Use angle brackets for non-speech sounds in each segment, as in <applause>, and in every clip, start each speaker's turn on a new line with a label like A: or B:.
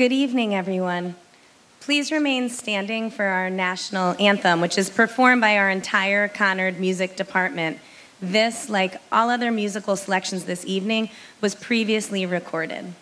A: Good evening, everyone. Please remain standing for our national anthem, which is performed by our entire Conard Music Department. This, like all other musical selections this evening, was previously recorded.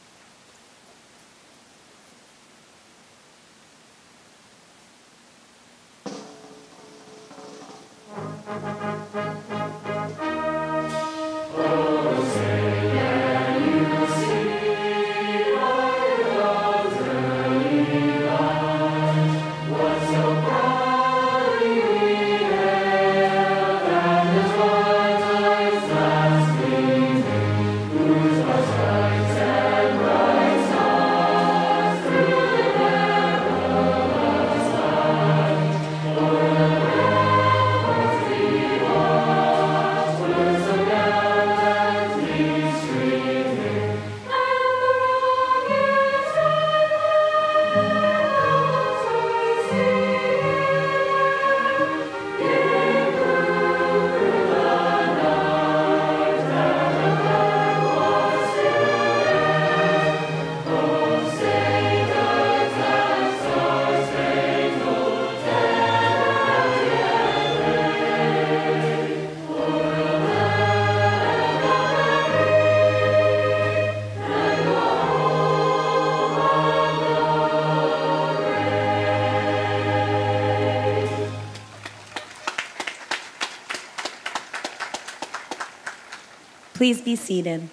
A: Please be seated.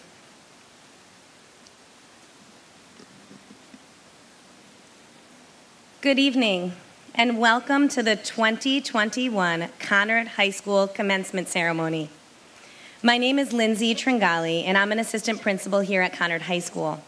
A: Good evening, and welcome to the 2021 Conard High School Commencement Ceremony. My name is Lindsay Tringali, and I'm an assistant principal here at Conard High School.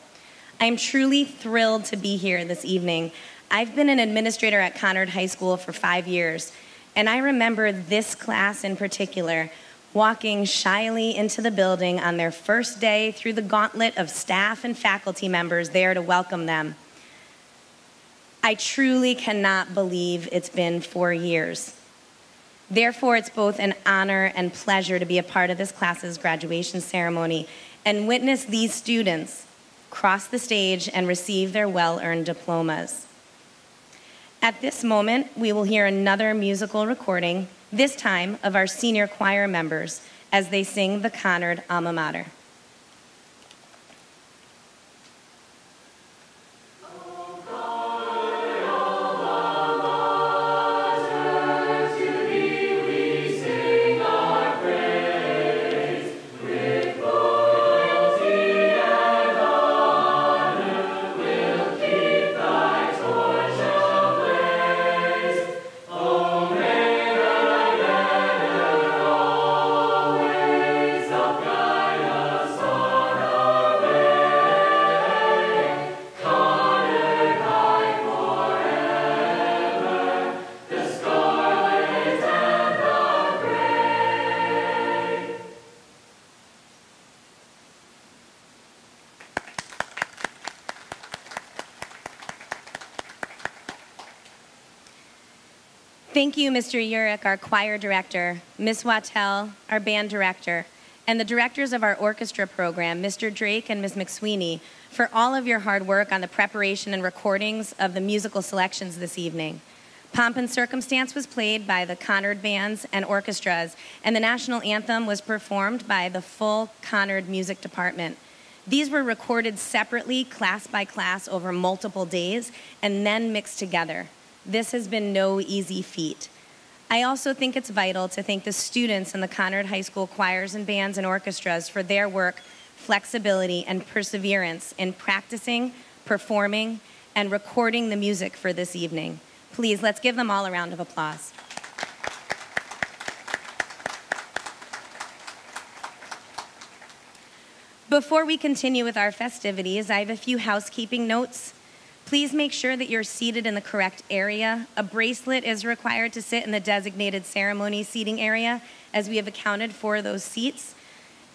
A: I'm truly thrilled to be here this evening. I've been an administrator at Conard High School for five years, and I remember this class in particular walking shyly into the building on their first day through the gauntlet of staff and faculty members there to welcome them. I truly cannot believe it's been four years. Therefore, it's both an honor and pleasure to be a part of this class's graduation ceremony and witness these students cross the stage and receive their well earned diplomas. At this moment, we will hear another musical recording this time of our senior choir members as they sing the Conard Alma Mater. Thank you, Mr. Urich, our choir director, Ms. Wattel, our band director, and the directors of our orchestra program, Mr. Drake and Ms. McSweeney, for all of your hard work on the preparation and recordings of the musical selections this evening. Pomp and Circumstance was played by the Conard bands and orchestras, and the national anthem was performed by the full Conard music department. These were recorded separately, class by class, over multiple days, and then mixed together. This has been no easy feat. I also think it's vital to thank the students in the Conard High School choirs and bands and orchestras for their work, flexibility, and perseverance in practicing, performing, and recording the music for this evening. Please, let's give them all a round of applause. Before we continue with our festivities, I have a few housekeeping notes. Please make sure that you're seated in the correct area. A bracelet is required to sit in the designated ceremony seating area as we have accounted for those seats.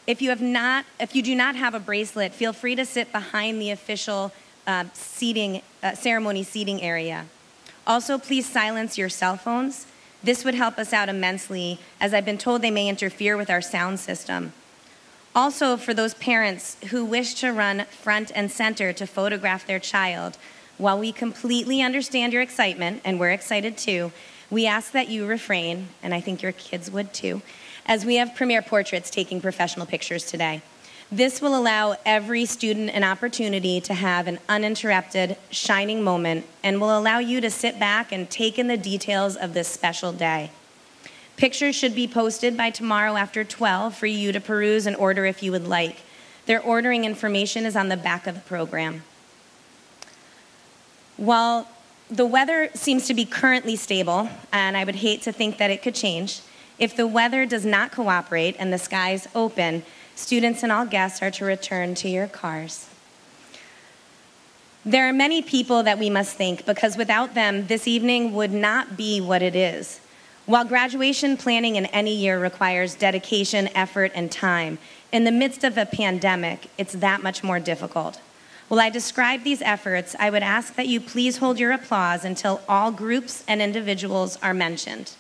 A: If you have not, if you do not have a bracelet, feel free to sit behind the official uh, seating, uh, ceremony seating area. Also, please silence your cell phones. This would help us out immensely, as I've been told they may interfere with our sound system. Also, for those parents who wish to run front and center to photograph their child, While we completely understand your excitement, and we're excited too, we ask that you refrain, and I think your kids would too, as we have premier portraits taking professional pictures today. This will allow every student an opportunity to have an uninterrupted, shining moment and will allow you to sit back and take in the details of this special day. Pictures should be posted by tomorrow after 12 for you to peruse and order if you would like. Their ordering information is on the back of the program. While the weather seems to be currently stable, and I would hate to think that it could change, if the weather does not cooperate and the skies open, students and all guests are to return to your cars. There are many people that we must thank because without them, this evening would not be what it is. While graduation planning in any year requires dedication, effort, and time, in the midst of a pandemic, it's that much more difficult. While I describe these efforts, I would ask that you please hold your applause until all groups and individuals are mentioned.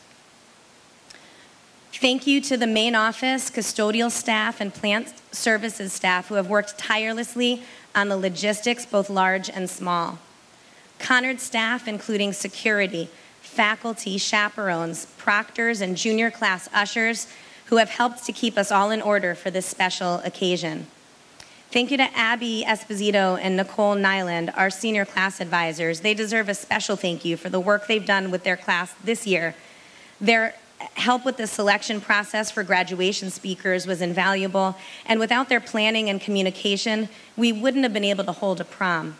A: Thank you to the main office, custodial staff, and plant services staff who have worked tirelessly on the logistics, both large and small. Conard staff, including security, faculty, chaperones, proctors, and junior class ushers who have helped to keep us all in order for this special occasion. Thank you to Abby Esposito and Nicole Nyland, our senior class advisors. They deserve a special thank you for the work they've done with their class this year. Their help with the selection process for graduation speakers was invaluable, and without their planning and communication, we wouldn't have been able to hold a prom.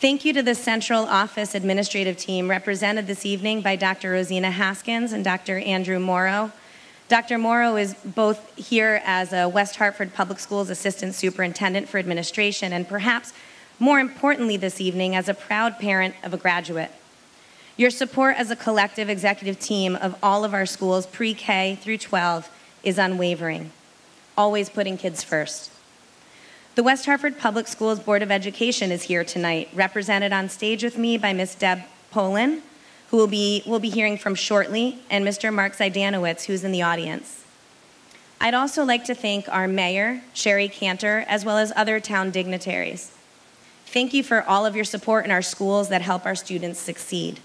A: Thank you to the central office administrative team represented this evening by Dr. Rosina Haskins and Dr. Andrew Morrow. Dr. Morrow is both here as a West Hartford Public Schools Assistant Superintendent for Administration and perhaps more importantly this evening as a proud parent of a graduate. Your support as a collective executive team of all of our schools, pre K through 12, is unwavering, always putting kids first. The West Hartford Public Schools Board of Education is here tonight, represented on stage with me by Ms. Deb Polun, who we'll be, we'll be hearing from shortly, and Mr. Mark Zydanowicz, who's in the audience. I'd also like to thank our mayor, Shari Cantor, as well as other town dignitaries. Thank you for all of your support in our schools that help our students succeed.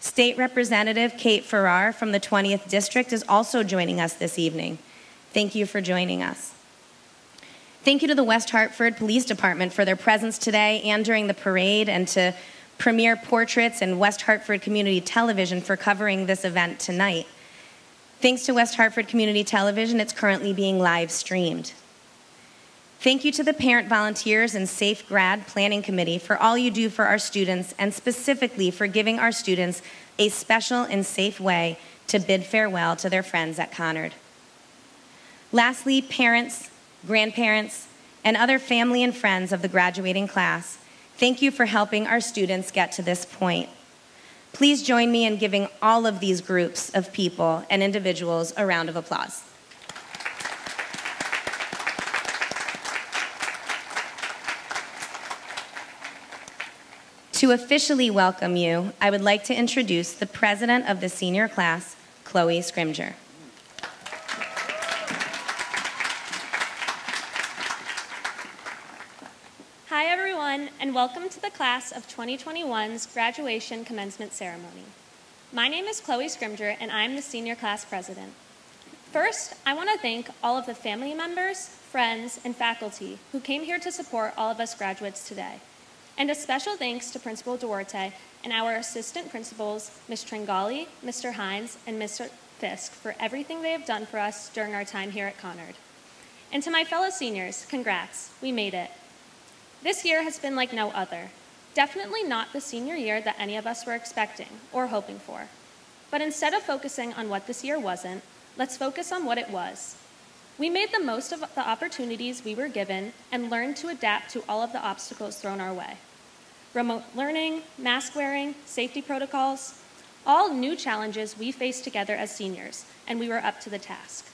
A: State Representative Kate Farrar from the 20th District is also joining us this evening. Thank you for joining us. Thank you to the West Hartford Police Department for their presence today and during the parade, and to Premier Portraits and West Hartford Community Television for covering this event tonight. Thanks to West Hartford Community Television, it's currently being live streamed. Thank you to the parent volunteers and Safe Grad Planning Committee for all you do for our students and specifically for giving our students a special and safe way to bid farewell to their friends at Conard. Lastly, parents, grandparents, and other family and friends of the graduating class, thank you for helping our students get to this point. Please join me in giving all of these groups of people and individuals a round of applause. To officially welcome you, I would like to introduce the president of the senior class, Chloe Scrimger.
B: Everyone, and welcome to the class of 2021's graduation commencement ceremony. My name is Chloe Scrimger, and I'm the senior class president. First, I want to thank all of the family members, friends, and faculty who came here to support all of us graduates today. And a special thanks to Principal Duarte and our assistant principals, Ms. Tringali, Mr. Hines, and Mr. Fisk, for everything they have done for us during our time here at Conard. And to my fellow seniors, congrats, we made it. This year has been like no other. Definitely not the senior year that any of us were expecting or hoping for. But instead of focusing on what this year wasn't, let's focus on what it was. We made the most of the opportunities we were given and learned to adapt to all of the obstacles thrown our way. Remote learning, mask wearing, safety protocols, all new challenges we faced together as seniors, and we were up to the task.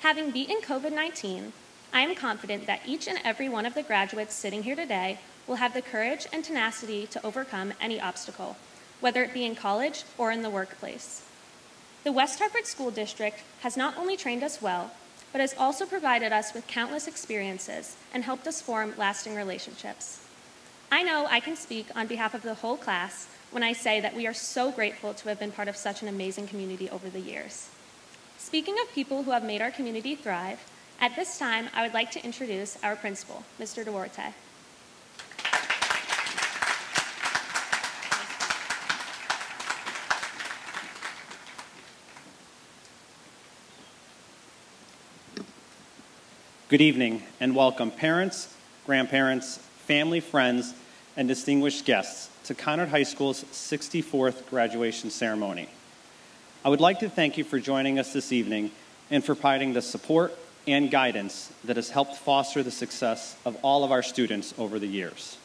B: Having beaten COVID 19, I am confident that each and every one of the graduates sitting here today will have the courage and tenacity to overcome any obstacle, whether it be in college or in the workplace. The West Hartford School District has not only trained us well, but has also provided us with countless experiences and helped us form lasting relationships. I know I can speak on behalf of the whole class when I say that we are so grateful to have been part of such an amazing community over the years. Speaking of people who have made our community thrive, at this time I would like to introduce our principal, Mr. Duarte.
C: Good evening and welcome, parents, grandparents, family, friends, and distinguished guests to Conard High School's 64th graduation ceremony. I would like to thank you for joining us this evening and for providing the support and guidance that has helped foster the success of all of our students over the years.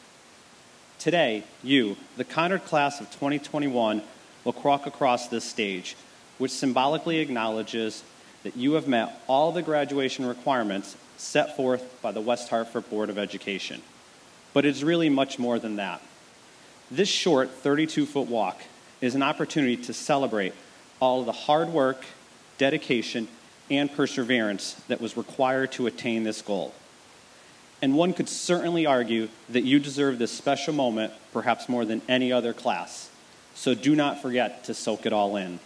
C: Today, you, the Conard class of 2021, will walk across this stage, which symbolically acknowledges that you have met all the graduation requirements set forth by the West Hartford Board of Education. But it's really much more than that. This short 32 foot walk is an opportunity to celebrate all of the hard work, dedication, and perseverance that was required to attain this goal. And one could certainly argue that you deserve this special moment perhaps more than any other class. So do not forget to soak it all in.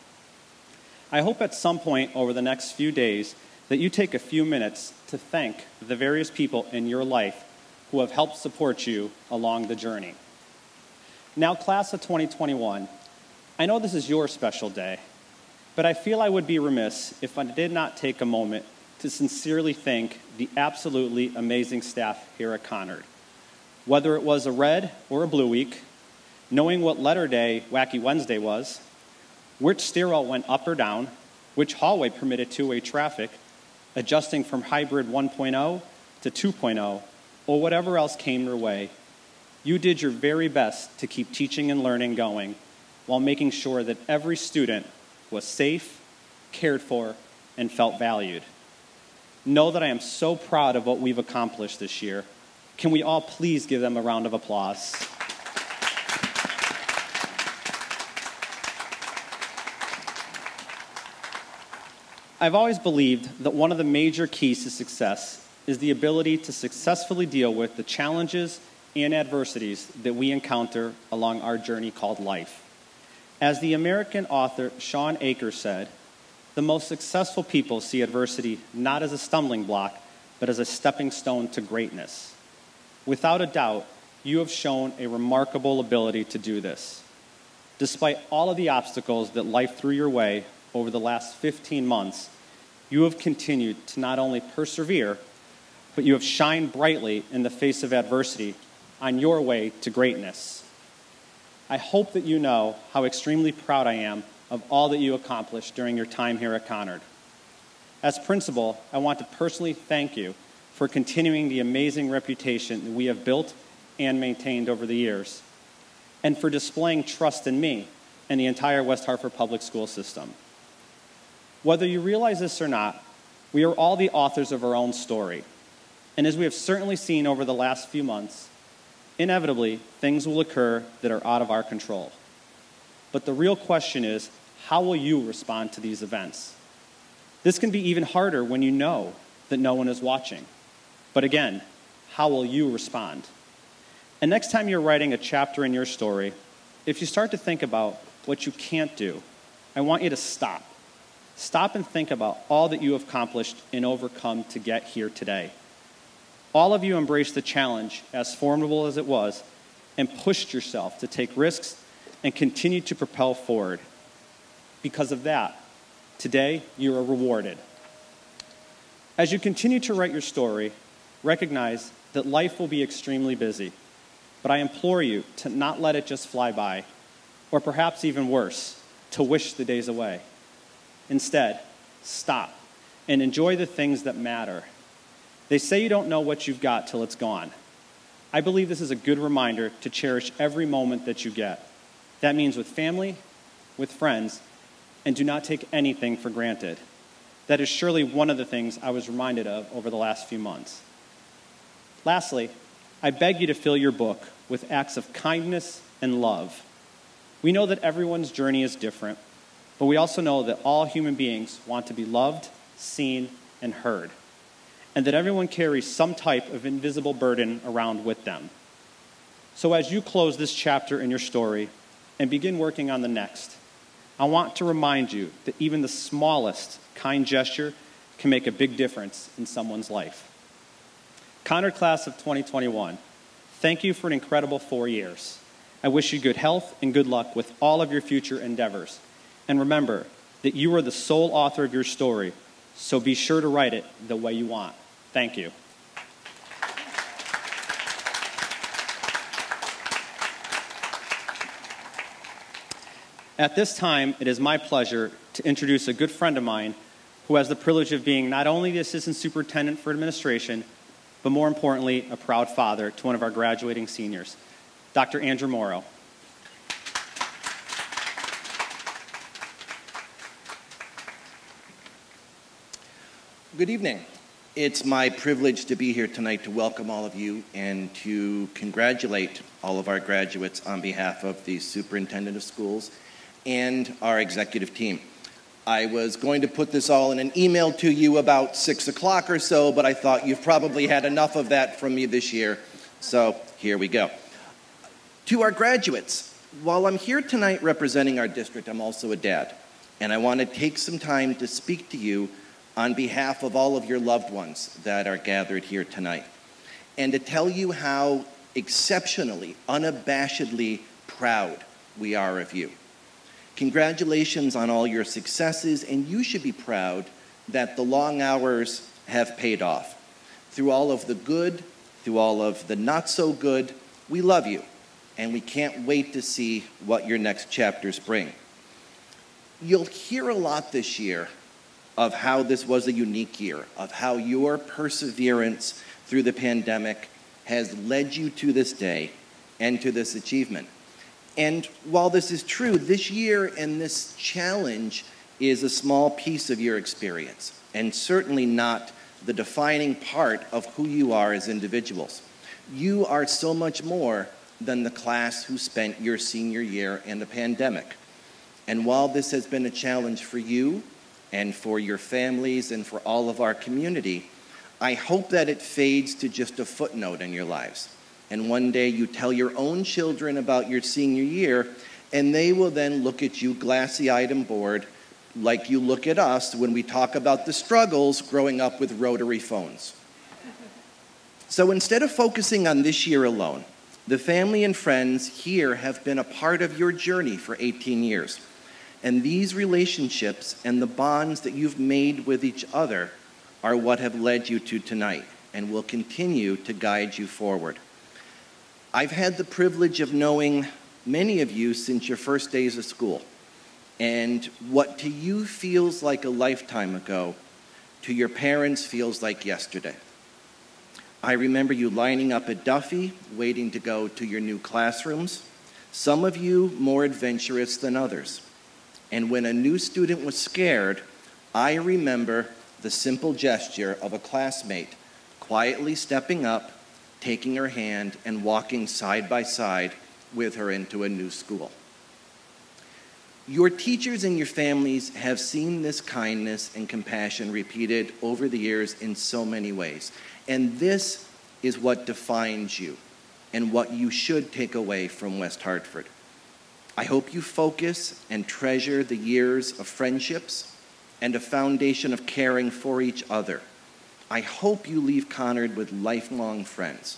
C: I hope at some point over the next few days that you take a few minutes to thank the various people in your life who have helped support you along the journey. Now, class of 2021, I know this is your special day, but I feel I would be remiss if I did not take a moment to sincerely thank the absolutely amazing staff here at Conard. Whether it was a red or a blue week, knowing what letter day Wacky Wednesday was, which stairwell went up or down, which hallway permitted two way traffic, adjusting from hybrid 1.0 to 2.0, or whatever else came your way, you did your very best to keep teaching and learning going while making sure that every student was safe, cared for, and felt valued. Know that I am so proud of what we've accomplished this year. Can we all please give them a round of applause? I've always believed that one of the major keys to success is the ability to successfully deal with the challenges and adversities that we encounter along our journey called life. As the American author Shawn Achor said, the most successful people see adversity not as a stumbling block, but as a stepping stone to greatness. Without a doubt, you have shown a remarkable ability to do this. Despite all of the obstacles that life threw your way over the last 15 months, you have continued to not only persevere, but you have shined brightly in the face of adversity on your way to greatness. I hope that you know how extremely proud I am of all that you accomplished during your time here at Conard. As principal, I want to personally thank you for continuing the amazing reputation that we have built and maintained over the years, and for displaying trust in me and the entire West Hartford public school system. Whether you realize this or not, we are all the authors of our own story. And as we have certainly seen over the last few months, inevitably things will occur that are out of our control. But the real question is how will you respond to these events? This can be even harder when you know that no one is watching. But again, how will you respond? And next time you're writing a chapter in your story, if you start to think about what you can't do, I want you to stop Stop and think about all that you have accomplished and overcome to get here today. All of you embraced the challenge, as formidable as it was, and pushed yourself to take risks and continue to propel forward. Because of that, today you are rewarded. As you continue to write your story, recognize that life will be extremely busy. But I implore you to not let it just fly by, or perhaps even worse, to wish the days away. Instead, stop and enjoy the things that matter. They say you don't know what you've got till it's gone. I believe this is a good reminder to cherish every moment that you get. That means with family, with friends, and do not take anything for granted. That is surely one of the things I was reminded of over the last few months. Lastly, I beg you to fill your book with acts of kindness and love. We know that everyone's journey is different, but we also know that all human beings want to be loved, seen, and heard, and that everyone carries some type of invisible burden around with them. So, as you close this chapter in your story and begin working on the next, I want to remind you that even the smallest kind gesture can make a big difference in someone's life. Conard Class of 2021, thank you for an incredible four years. I wish you good health and good luck with all of your future endeavors. And remember that you are the sole author of your story, so be sure to write it the way you want. Thank you. At this time, it is my pleasure to introduce a good friend of mine who has the privilege of being not only the Assistant Superintendent for Administration, but more importantly, a proud father to one of our graduating seniors, Dr. Andrew Morrow.
D: Good evening. It's my privilege to be here tonight to welcome all of you and to congratulate all of our graduates on behalf of the Superintendent of Schools and our executive team. I was going to put this all in an email to you about 6 o'clock or so, but I thought you've probably had enough of that from me this year, so here we go. To our graduates, while I'm here tonight representing our district, I'm also a dad, and I want to take some time to speak to you on behalf of all of your loved ones that are gathered here tonight, and to tell you how exceptionally, unabashedly proud we are of you. Congratulations on all your successes, and you should be proud that the long hours have paid off. Through all of the good, through all of the not so good, we love you, and we can't wait to see what your next chapters bring. You'll hear a lot this year of how this was a unique year, of how your perseverance through the pandemic has led you to this day and to this achievement. And while this is true, this year and this challenge is a small piece of your experience, and certainly not the defining part of who you are as individuals. You are so much more than the class who spent your senior year in the pandemic. And while this has been a challenge for you and for your families and for all of our community, I hope that it fades to just a footnote in your lives and one day you tell your own children about your senior year, and they will then look at you glassy eyed and bored, like you look at us when we talk about the struggles growing up with rotary phones. So instead of focusing on this year alone, the family and friends here have been a part of your journey for 18 years. And these relationships and the bonds that you've made with each other are what have led you to tonight and will continue to guide you forward. I've had the privilege of knowing many of you since your first days of school. And what to you feels like a lifetime ago, to your parents feels like yesterday. I remember you lining up at Duffy, waiting to go to your new classrooms, some of you more adventurous than others. And when a new student was scared, I remember the simple gesture of a classmate quietly stepping up taking her hand and walking side by side with her into a new school. Your teachers and your families have seen this kindness and compassion repeated over the years in so many ways. And this is what defines you and what you should take away from West Hartford. I hope you focus and treasure the years of friendships and a foundation of caring for each other I hope you leave Conard with lifelong friends,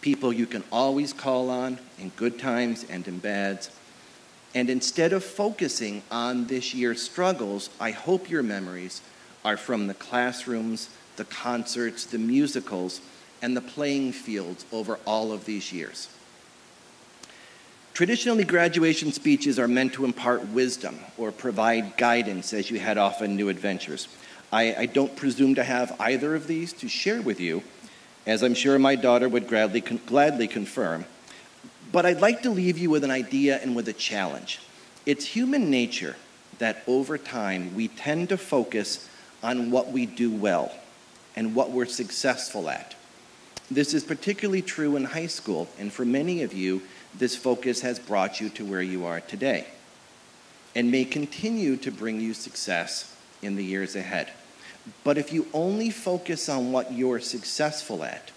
D: people you can always call on in good times and in bads. And instead of focusing on this year's struggles, I hope your memories are from the classrooms, the concerts, the musicals, and the playing fields over all of these years. Traditionally, graduation speeches are meant to impart wisdom or provide guidance as you head off on new adventures. I, I don't presume to have either of these to share with you, as I'm sure my daughter would gladly, con- gladly confirm. But I'd like to leave you with an idea and with a challenge. It's human nature that over time we tend to focus on what we do well and what we're successful at. This is particularly true in high school, and for many of you, this focus has brought you to where you are today and may continue to bring you success in the years ahead. But if you only focus on what you're successful at,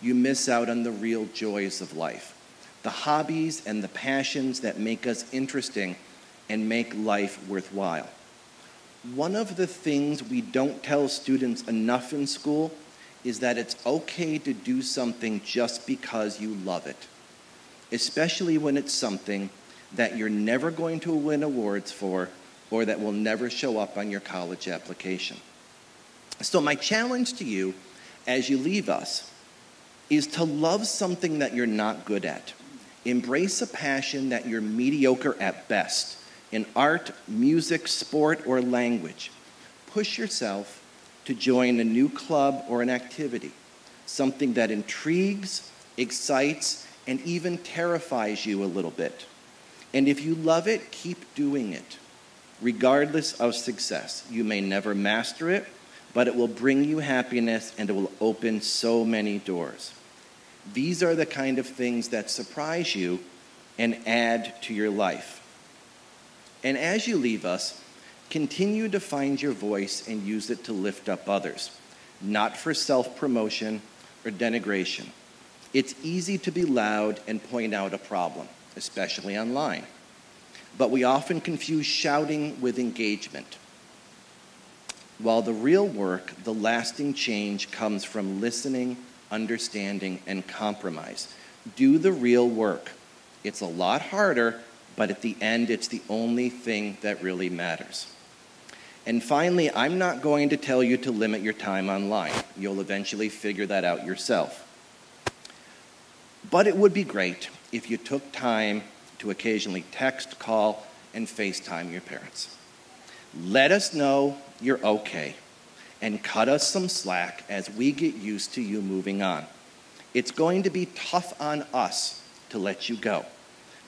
D: you miss out on the real joys of life. the hobbies and the passions that make us interesting and make life worthwhile. One of the things we don't tell students enough in school is that it's okay to do something just because you love it, especially when it's something that you're never going to win awards for or that will never show up on your college application. So, my challenge to you as you leave us is to love something that you're not good at. Embrace a passion that you're mediocre at best in art, music, sport, or language. Push yourself to join a new club or an activity, something that intrigues, excites, and even terrifies you a little bit. And if you love it, keep doing it, regardless of success. You may never master it, but it will bring you happiness and it will open so many doors. These are the kind of things that surprise you and add to your life. And as you leave us, Continue to find your voice and use it to lift up others, not for self promotion or denigration. It's easy to be loud and point out a problem, especially online. But we often confuse shouting with engagement. While the real work, the lasting change, comes from listening, understanding, and compromise. Do the real work. It's a lot harder, but at the end, it's the only thing that really matters. And finally, I'm not going to tell you to limit your time online. You'll eventually figure that out yourself. But it would be great if you took time to occasionally text, call, and FaceTime your parents. Let us know you're okay and cut us some slack as we get used to you moving on. It's going to be tough on us to let you go,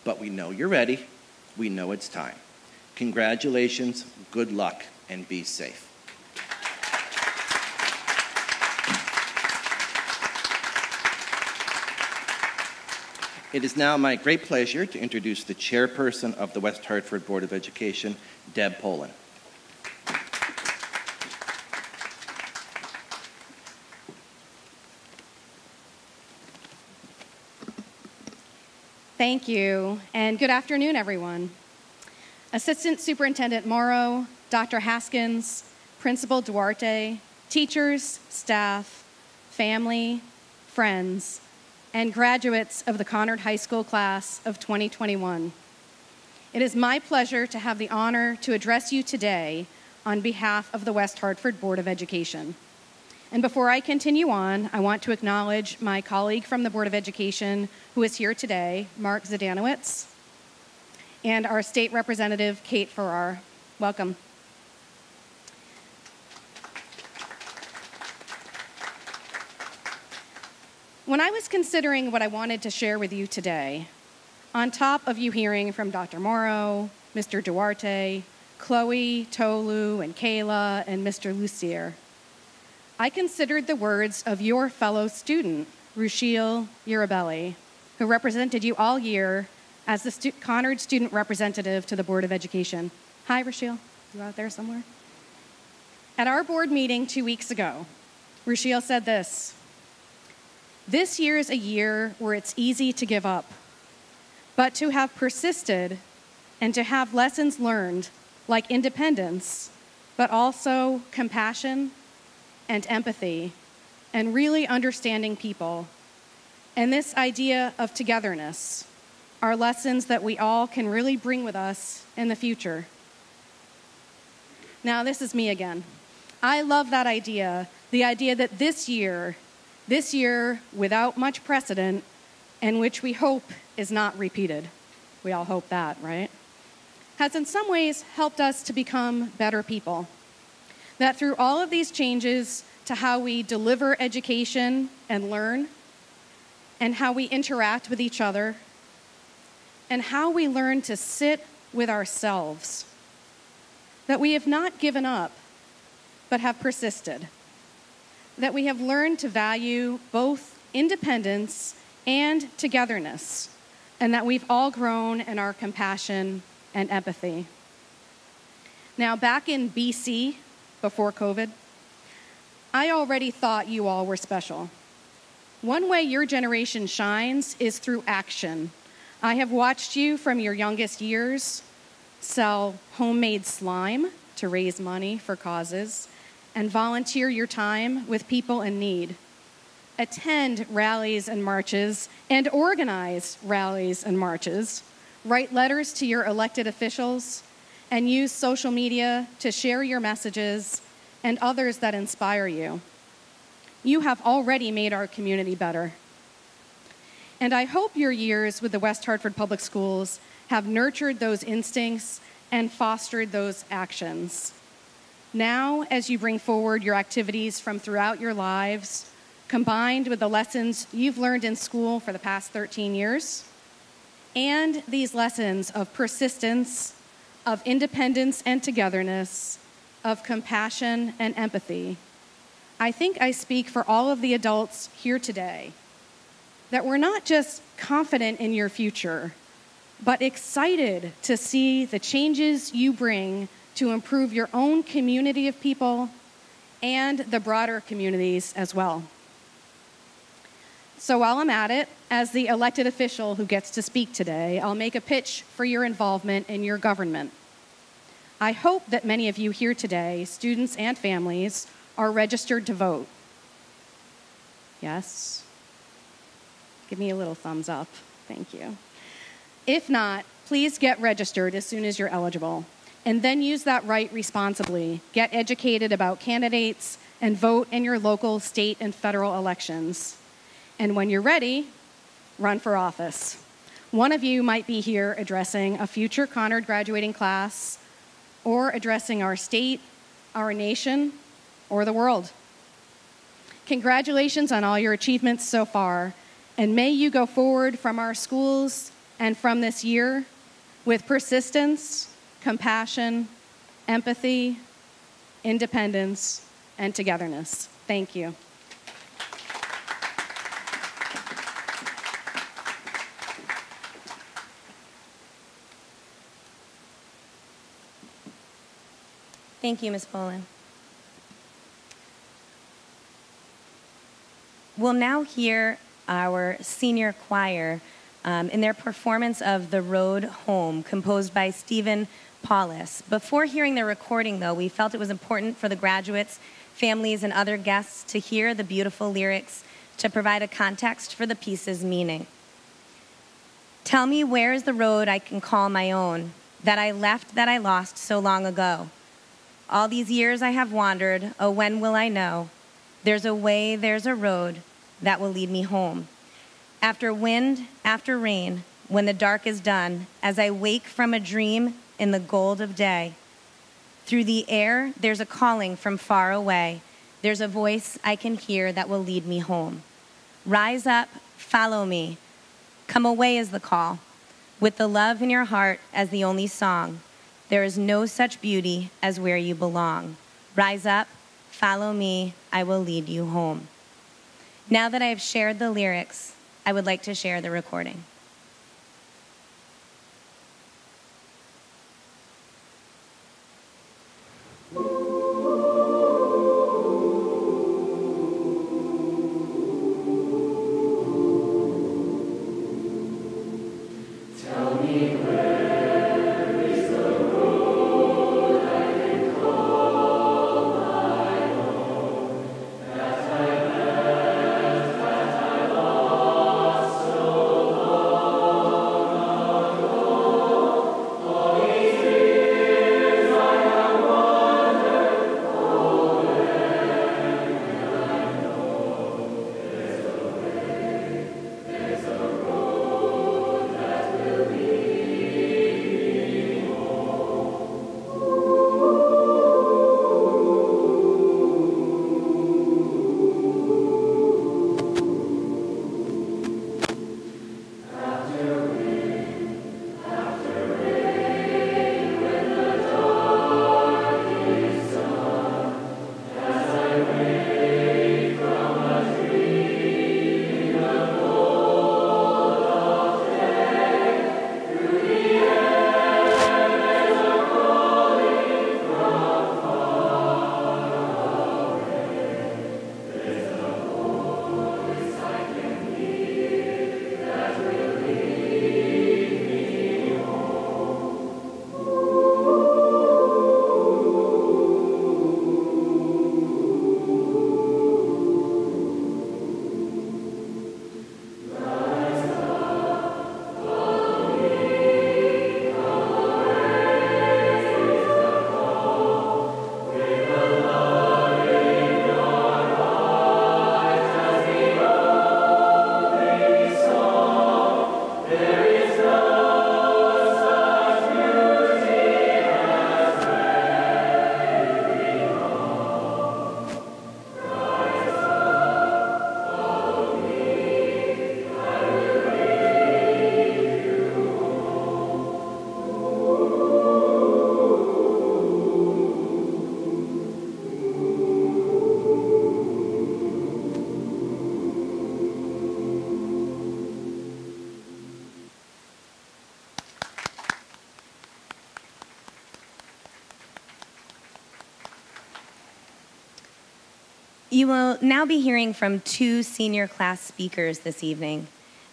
D: but we know you're ready. We know it's time. Congratulations, good luck, and be safe. It is now my great pleasure to introduce the chairperson of the West Hartford Board of Education, Deb Polun.
E: Thank you, and good afternoon, everyone. Assistant Superintendent Morrow, Dr. Haskins, Principal Duarte, teachers, staff, family, friends, and graduates of the Conard High School class of 2021. It is my pleasure to have the honor to address you today on behalf of the West Hartford Board of Education. And before I continue on, I want to acknowledge my colleague from the Board of Education who is here today, Mark Zydanowicz, and our state representative, Kate Farrar. Welcome. When I was considering what I wanted to share with you today, on top of you hearing from Dr. Morrow, Mr. Duarte, Chloe, Tolu, and Kayla, and Mr. Lucier, I considered the words of your fellow student, Rushil Urabelli, who represented you all year as the stu- Conard student representative to the Board of Education. Hi, Rushil. You out there somewhere? At our board meeting two weeks ago, Rushil said this this year is a year where it's easy to give up, but to have persisted and to have lessons learned like independence, but also compassion and empathy and really understanding people. And this idea of togetherness are lessons that we all can really bring with us in the future. Now, this is me again. I love that idea the idea that this year this year without much precedent, and which we hope is not repeated. We all hope that, right? Has in some ways helped us to become better people. That through all of these changes to how we deliver education and learn, and how we interact with each other, and how we learn to sit with ourselves, that we have not given up, but have persisted that we have learned to value both independence and togetherness, and that we've all grown in our compassion and empathy. Now, back in BC, before COVID, I already thought you all were special. One way your generation shines is through action, I have watched you from your youngest years sell homemade slime to raise money for causes and volunteer your time with people in need. Attend rallies and marches and organize rallies and marches. Write letters to your elected officials and use social media to share your messages and others that inspire you. You have already made our community better. And I hope your years with the West Hartford Public Schools have nurtured those instincts and fostered those actions. Now, as you bring forward your activities from throughout your lives, combined with the lessons you've learned in school for the past 13 years, and these lessons of persistence, of independence and togetherness, of compassion and empathy, I think I speak for all of the adults here today that we're not just confident in your future, but excited to see the changes you bring to improve your own community of people and the broader communities as well. So while I'm at it, as the elected official who gets to speak today, I'll make a pitch for your involvement in your government. I hope that many of you here today, students and families, are registered to vote. Yes? Give me a little thumbs up. Thank you. If not, please get registered as soon as you're eligible. And then use that right responsibly. Get educated about candidates and vote in your local, state, and federal elections. And when you're ready, run for office. One of you might be here addressing a future Conard graduating class or addressing our state, our nation, or the world. Congratulations on all your achievements so far, and may you go forward from our schools and from this year with persistence, compassion, empathy, independence, and togetherness. Thank you.
A: Thank you, Ms. Polun. We'll now hear our senior choir um, in their performance of The Road Home, composed by Stephen Paulus. Before hearing the recording, though, we felt it was important for the graduates, families, and other guests to hear the beautiful lyrics to provide a context for the piece's meaning. Tell me where is the road I can call my own, that I left, that I lost so long ago. All these years I have wandered, oh, when will I know? There's a way, there's a road that will lead me home. After wind, after rain, when the dark is done, as I wake from a dream in the gold of day, through the air, there's a calling from far away. There's a voice I can hear that will lead me home. Rise up, follow me. Come away is the call, with the love in your heart as the only song. There is no such beauty as where you belong. Rise up, follow me, I will lead you home. Now that I have shared the lyrics, I would like to share the recording. You will now be hearing from two senior class speakers this evening.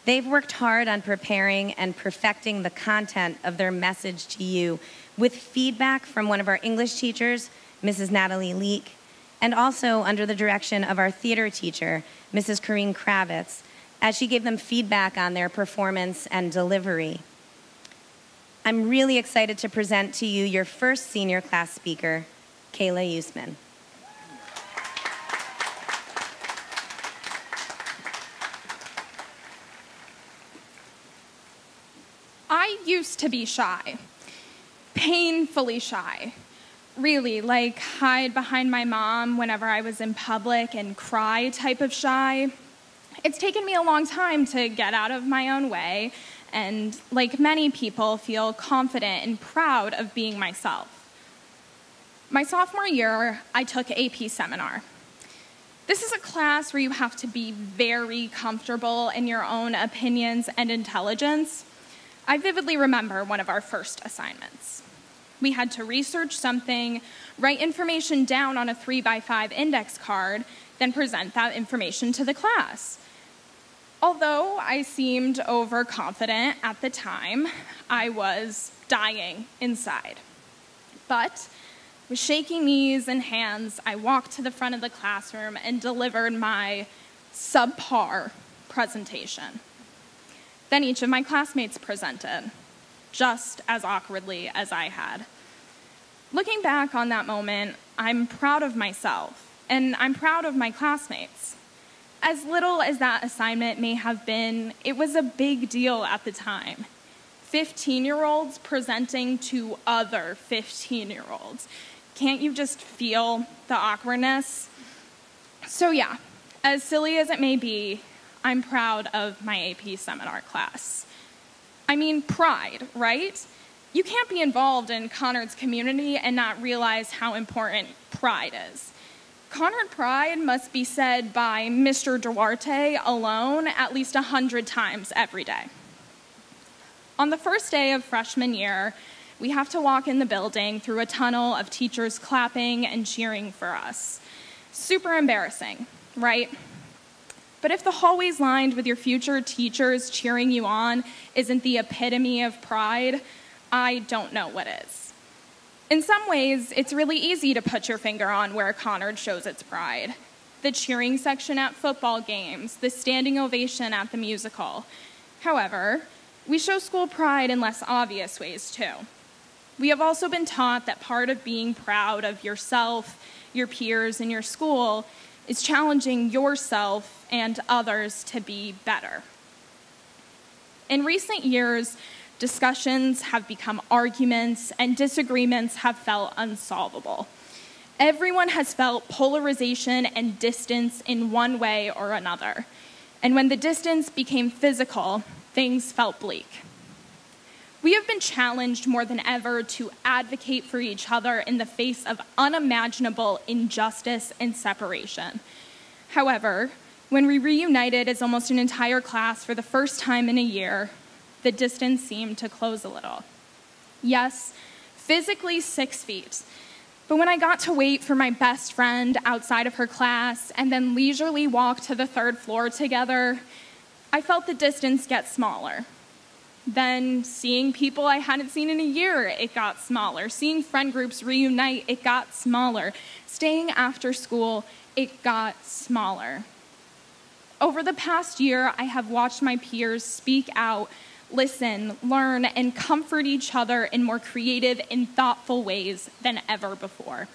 A: They've worked hard on preparing and perfecting the content of their message to you with feedback from one of our English teachers, Mrs. Natalie Leek, and also under the direction of our theater teacher, Mrs. Corrine Kravitz, as she gave them feedback on their performance and delivery. I'm really excited to present to you your first senior class speaker, Kayla Usman.
F: I used to be shy, painfully shy. Really, like hide behind my mom whenever I was in public and cry type of shy. It's taken me a long time to get out of my own way and, like many people, feel confident and proud of being myself. My sophomore year, I took AP seminar. This is a class where you have to be very comfortable in your own opinions and intelligence. I vividly remember one of our first assignments. We had to research something, write information down on a three by five index card, then present that information to the class. Although I seemed overconfident at the time, I was dying inside. But with shaking knees and hands, I walked to the front of the classroom and delivered my subpar presentation. Then each of my classmates presented, just as awkwardly as I had. Looking back on that moment, I'm proud of myself, and I'm proud of my classmates. As little as that assignment may have been, it was a big deal at the time. 15 year olds presenting to other 15 year olds. Can't you just feel the awkwardness? So, yeah, as silly as it may be, I'm proud of my AP seminar class. I mean, pride, right? You can't be involved in Conard's community and not realize how important pride is. Conard Pride must be said by Mr. Duarte alone at least a hundred times every day. On the first day of freshman year, we have to walk in the building through a tunnel of teachers clapping and cheering for us. Super embarrassing, right? But if the hallways lined with your future teachers cheering you on isn't the epitome of pride, I don't know what is. In some ways, it's really easy to put your finger on where Conard shows its pride. The cheering section at football games, the standing ovation at the musical. However, we show school pride in less obvious ways too. We have also been taught that part of being proud of yourself, your peers, and your school is challenging yourself and others to be better. In recent years, discussions have become arguments and disagreements have felt unsolvable. Everyone has felt polarization and distance in one way or another. And when the distance became physical, things felt bleak. We have been challenged more than ever to advocate for each other in the face of unimaginable injustice and separation. However, when we reunited as almost an entire class for the first time in a year, the distance seemed to close a little. Yes, physically six feet. But when I got to wait for my best friend outside of her class and then leisurely walk to the third floor together, I felt the distance get smaller. Then, seeing people I hadn't seen in a year, it got smaller. Seeing friend groups reunite, it got smaller. Staying after school, it got smaller. Over the past year, I have watched my peers speak out, listen, learn, and comfort each other in more creative and thoughtful ways than ever before.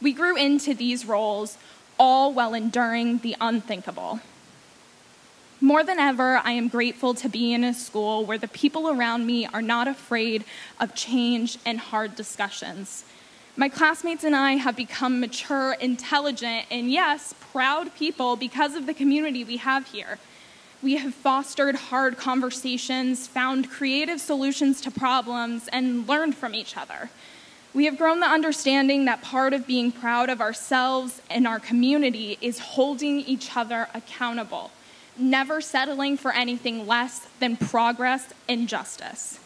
F: We grew into these roles all while enduring the unthinkable. More than ever, I am grateful to be in a school where the people around me are not afraid of change and hard discussions. My classmates and I have become mature, intelligent, and yes, proud people because of the community we have here. We have fostered hard conversations, found creative solutions to problems, and learned from each other. We have grown the understanding that part of being proud of ourselves and our community is holding each other accountable never settling for anything less than progress and justice.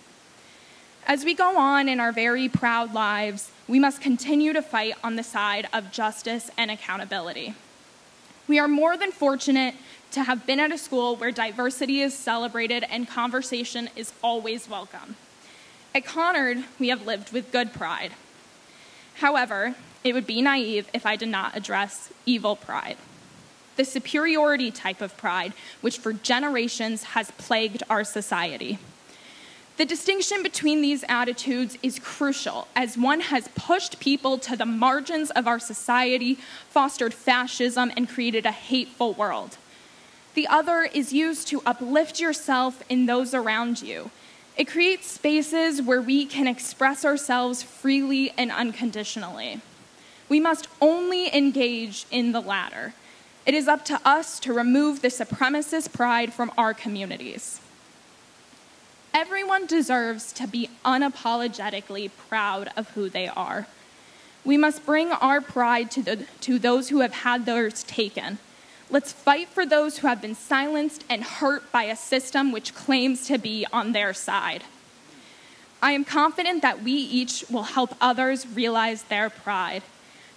F: As we go on in our very proud lives, we must continue to fight on the side of justice and accountability. We are more than fortunate to have been at a school where diversity is celebrated and conversation is always welcome. At Conard, we have lived with good pride. However, it would be naive if I did not address evil pride, the superiority type of pride, which for generations has plagued our society. The distinction between these attitudes is crucial as one has pushed people to the margins of our society, fostered fascism, and created a hateful world. The other is used to uplift yourself and those around you. It creates spaces where we can express ourselves freely and unconditionally. We must only engage in the latter. It is up to us to remove the supremacist pride from our communities. Everyone deserves to be unapologetically proud of who they are. We must bring our pride to, the, to those who have had theirs taken. Let's fight for those who have been silenced and hurt by a system which claims to be on their side. I am confident that we each will help others realize their pride,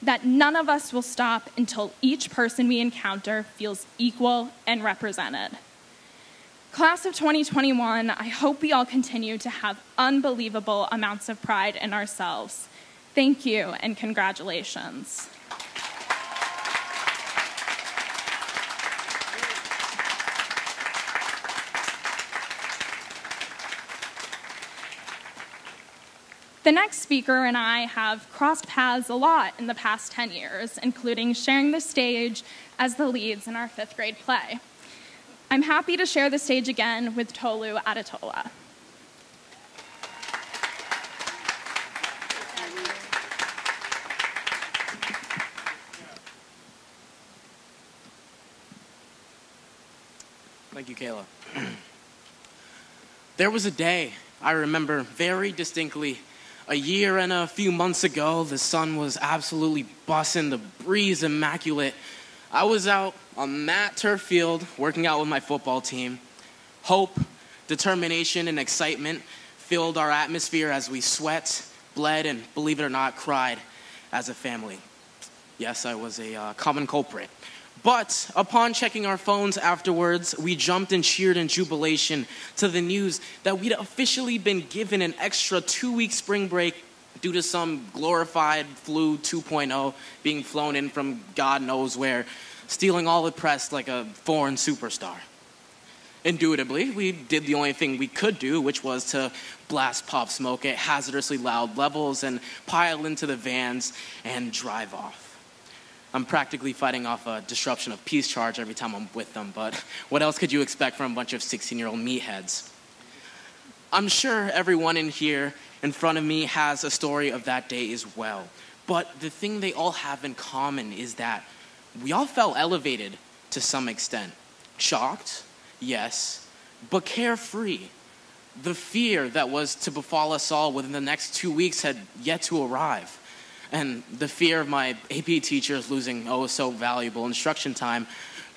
F: that none of us will stop until each person we encounter feels equal and represented. Class of 2021, I hope we all continue to have unbelievable amounts of pride in ourselves. Thank you and congratulations. The next speaker and I have crossed paths a lot in the past 10 years, including sharing the stage as the leads in our fifth grade play. I'm happy to share the stage again with Tolu Adetola.
G: Thank you, Kayla. <clears throat> there was a day I remember very distinctly. A year and a few months ago, the sun was absolutely bussing, the breeze immaculate. I was out on that turf field working out with my football team. Hope, determination, and excitement filled our atmosphere as we sweat, bled, and believe it or not, cried as a family. Yes, I was a uh, common culprit. But upon checking our phones afterwards, we jumped and cheered in jubilation to the news that we'd officially been given an extra two week spring break due to some glorified flu 2.0 being flown in from God knows where, stealing all the press like a foreign superstar. Indubitably, we did the only thing we could do, which was to blast pop smoke at hazardously loud levels and pile into the vans and drive off. I'm practically fighting off a disruption of peace charge every time I'm with them, but what else could you expect from a bunch of 16 year old meatheads? I'm sure everyone in here in front of me has a story of that day as well. But the thing they all have in common is that we all felt elevated to some extent. Shocked, yes, but carefree. The fear that was to befall us all within the next two weeks had yet to arrive. And the fear of my AP teachers losing oh so valuable instruction time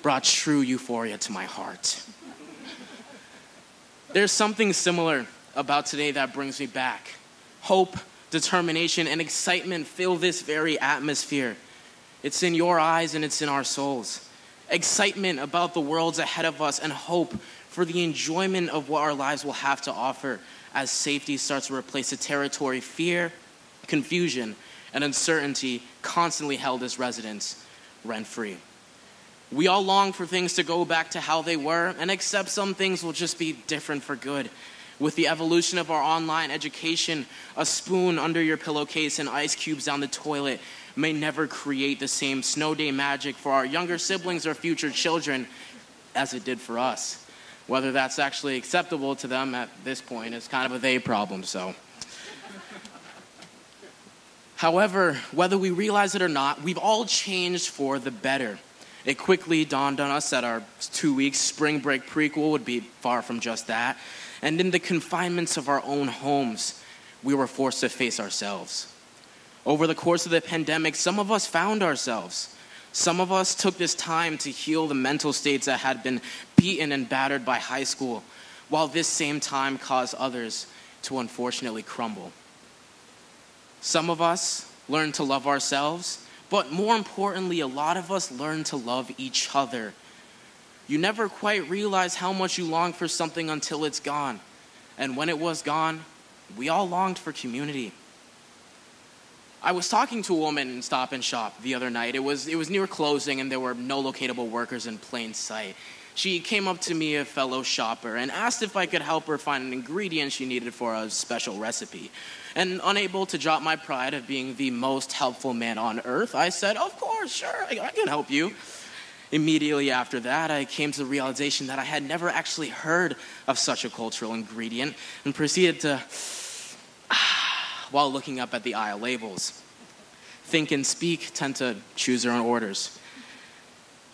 G: brought true euphoria to my heart. There's something similar about today that brings me back. Hope, determination, and excitement fill this very atmosphere. It's in your eyes and it's in our souls. Excitement about the worlds ahead of us and hope for the enjoyment of what our lives will have to offer as safety starts to replace the territory fear, confusion, and uncertainty constantly held as residents rent free. We all long for things to go back to how they were and accept some things will just be different for good. With the evolution of our online education, a spoon under your pillowcase and ice cubes down the toilet may never create the same snow day magic for our younger siblings or future children as it did for us. Whether that's actually acceptable to them at this point is kind of a they problem, so. However, whether we realize it or not, we've all changed for the better. It quickly dawned on us that our two week spring break prequel would be far from just that and in the confinements of our own homes, we were forced to face ourselves. Over the course of the pandemic, some of us found ourselves. Some of us took this time to heal the mental states that had been beaten and battered by high school, while this same time caused others to unfortunately crumble. Some of us learn to love ourselves, But more importantly, a lot of us learn to love each other. You never quite realize how much you long for something until it's gone. And when it was gone, we all longed for community. I was talking to a woman in Stop and Shop the other night. It was, it was near closing, and there were no locatable workers in plain sight. She came up to me, a fellow shopper, and asked if I could help her find an ingredient she needed for a special recipe. And unable to drop my pride of being the most helpful man on earth, I said, Of course, sure, I, I can help you. Immediately after that, I came to the realization that I had never actually heard of such a cultural ingredient and proceeded to, <sighs> while looking up at the aisle labels. Think and speak tend to choose their own orders.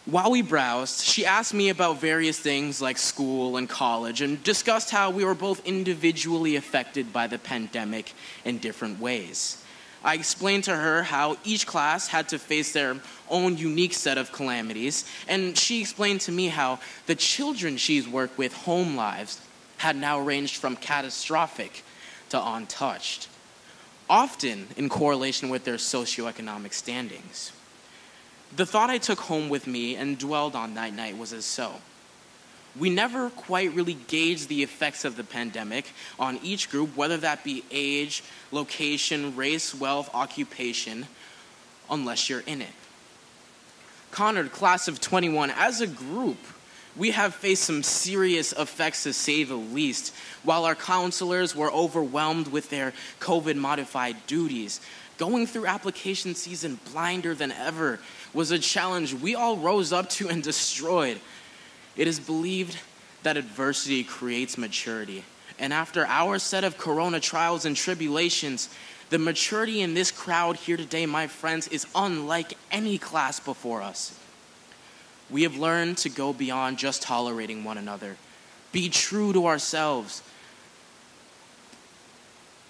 G: While we browsed, she asked me about various things like school and college and discussed how we were both individually affected by the pandemic in different ways. I explained to her how each class had to face their own unique set of calamities, and she explained to me how the children she's worked with home lives had now ranged from catastrophic to untouched, often in correlation with their socioeconomic standings. The thought I took home with me and dwelled on that night was as so. We never quite really gauge the effects of the pandemic on each group, whether that be age, location, race, wealth, occupation, unless you're in it. Conard, class of 21, as a group, we have faced some serious effects to say the least. While our counselors were overwhelmed with their COVID modified duties, going through application season blinder than ever was a challenge we all rose up to and <laughs> destroyed. It is believed that adversity creates maturity. And after our set of corona trials and tribulations, the maturity in this crowd here today, my friends, is unlike any class before us. We have learned to go beyond just tolerating one another, be true to ourselves,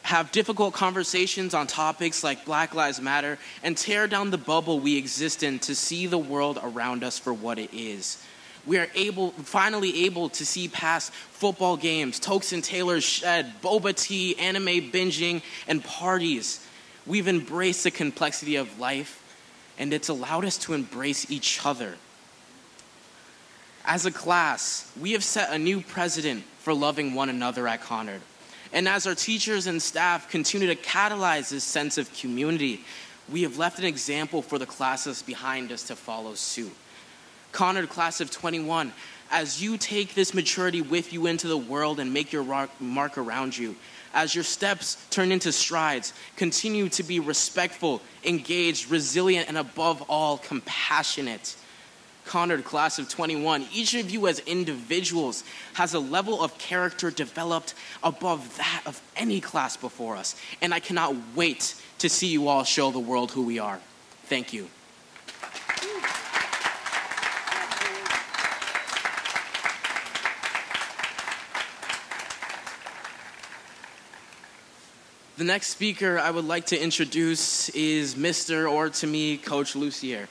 G: have difficult conversations on topics like Black Lives Matter, and tear down the bubble we exist in to see the world around us for what it is. We are able, finally able to see past football games, Tokes and Taylor's shed, boba tea, anime binging, and parties. We've embraced the complexity of life, and it's allowed us to embrace each other. As a class, we have set a new precedent for loving one another at Conard. And as our teachers and staff continue to catalyze this sense of community, we have left an example for the classes behind us to follow suit. Conard, class of 21, as you take this maturity with you into the world and make your mark around you, as your steps turn into strides, continue to be respectful, engaged, resilient, and above all, compassionate. Conard class of 21, each of you as individuals has a level of character developed above that of any class before us. And I cannot wait to see you all show the world who we are. Thank you. The next speaker I would like to introduce is Mr. or to me, Coach Lucier.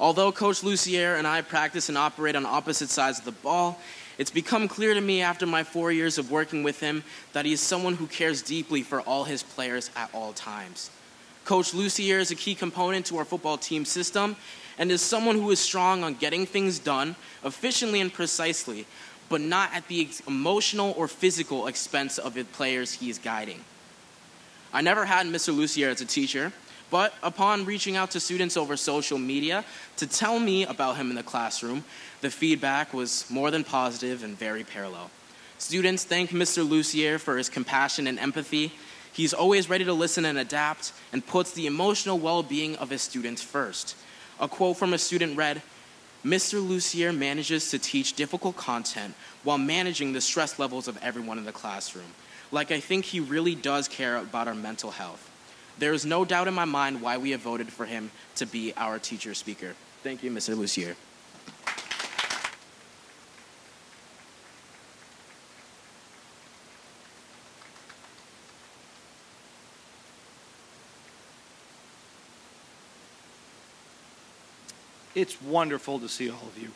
G: Although Coach Lucier and I practice and operate on opposite sides of the ball, it's become clear to me after my four years of working with him that he is someone who cares deeply for all his players at all times. Coach Lucier is a key component to our football team system and is someone who is strong on getting things done efficiently and precisely, but not at the emotional or physical expense of the players he is guiding. I never had Mr. Lucier as a teacher, but upon reaching out to students over social media to tell me about him in the classroom, the feedback was more than positive and very parallel. Students thank Mr. Lucier for his compassion and empathy. He's always ready to listen and adapt and puts the emotional well being of his students first. A quote from a student read Mr. Lucier manages to teach difficult content while managing the stress levels of everyone in the classroom like I think he really does care about our mental health. There is no doubt in my mind why we have voted for him to be our teacher speaker. Thank you, Mr. Lucier.
H: It's wonderful to see all of you.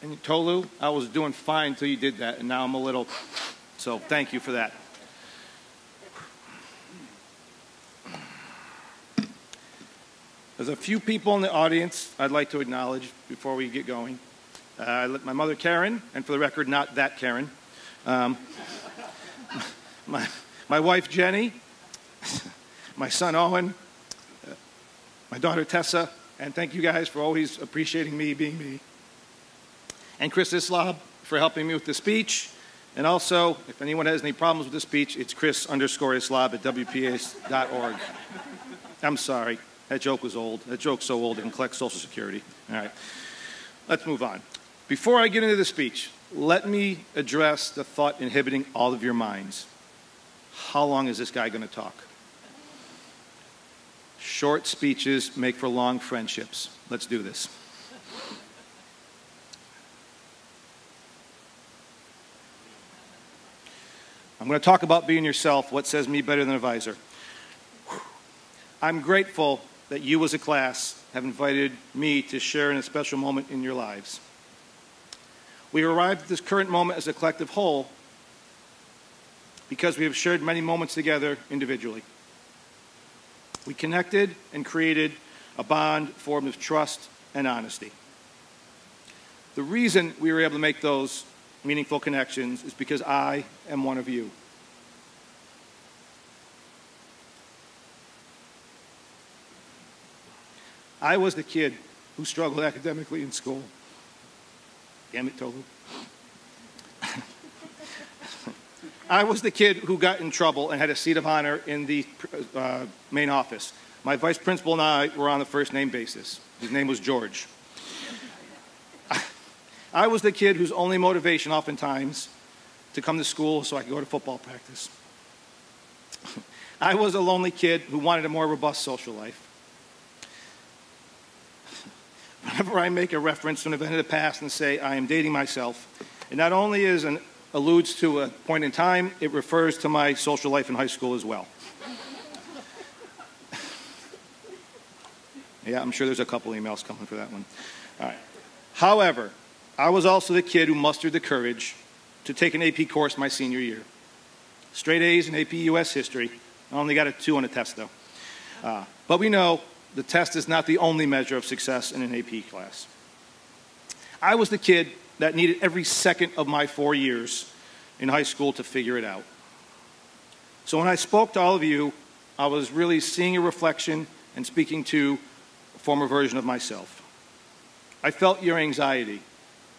H: And Tolu, I was doing fine until you did that, and now I'm a little. So thank you for that. There's a few people in the audience I'd like to acknowledge before we get going. Uh, my mother, Karen, and for the record, not that Karen. Um, <laughs> my, my wife, Jenny, <laughs> my son, Owen, uh, my daughter, Tessa, and thank you guys for always appreciating me being me. And Chris Islab for helping me with the speech. And also, if anyone has any problems with the speech, it's Chris underscore Islab at WPA.org. I'm sorry. That joke was old. That joke's so old it can collect Social Security. All right. Let's move on. Before I get into the speech, let me address the thought inhibiting all of your minds. How long is this guy going to talk? Short speeches make for long friendships. Let's do this. I'm going to talk about being yourself, what says me better than a visor. I'm grateful that you as a class have invited me to share in a special moment in your lives. We arrived at this current moment as a collective whole because we have shared many moments together individually. We connected and created a bond formed of trust and honesty. The reason we were able to make those meaningful connections is because I am one of you. I was the kid who struggled academically in school. Damn it, Tolu. <laughs> I was the kid who got in trouble and had a seat of honor in the uh, main office. My vice principal and I were on a first name basis. His name was George. <laughs> I was the kid whose only motivation, oftentimes, to come to school so I could go to football practice. <laughs> I was a lonely kid who wanted a more robust social life. Whenever I make a reference to an event in the past and say I am dating myself, it not only is an alludes to a point in time, it refers to my social life in high school as well. <laughs> yeah, I'm sure there's a couple emails coming for that one. All right. However, I was also the kid who mustered the courage to take an AP course my senior year. Straight A's in AP US history. I only got a two on a test, though. Uh, but we know the test is not the only measure of success in an AP class. I was the kid that needed every second of my four years in high school to figure it out. So when I spoke to all of you, I was really seeing a reflection and speaking to a former version of myself. I felt your anxiety,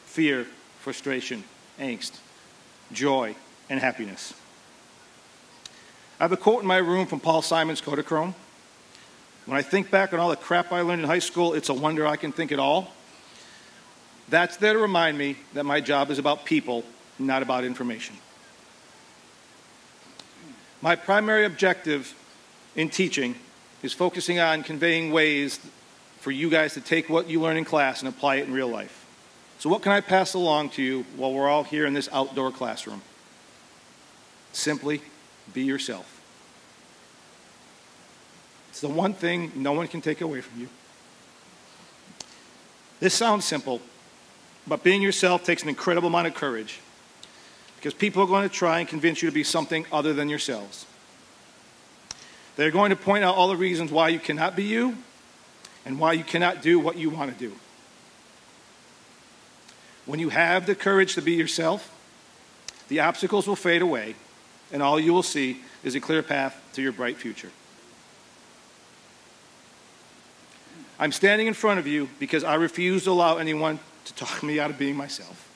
H: fear, frustration, angst, joy, and happiness. I have a quote in my room from Paul Simon's Kodachrome. When I think back on all the crap I learned in high school, it's a wonder I can think at all. That's there to remind me that my job is about people, not about information. My primary objective in teaching is focusing on conveying ways for you guys to take what you learn in class and apply it in real life. So, what can I pass along to you while we're all here in this outdoor classroom? Simply be yourself. The one thing no one can take away from you. This sounds simple, but being yourself takes an incredible amount of courage because people are going to try and convince you to be something other than yourselves. They're going to point out all the reasons why you cannot be you and why you cannot do what you want to do. When you have the courage to be yourself, the obstacles will fade away, and all you will see is a clear path to your bright future. I'm standing in front of you because I refuse to allow anyone to talk me out of being myself.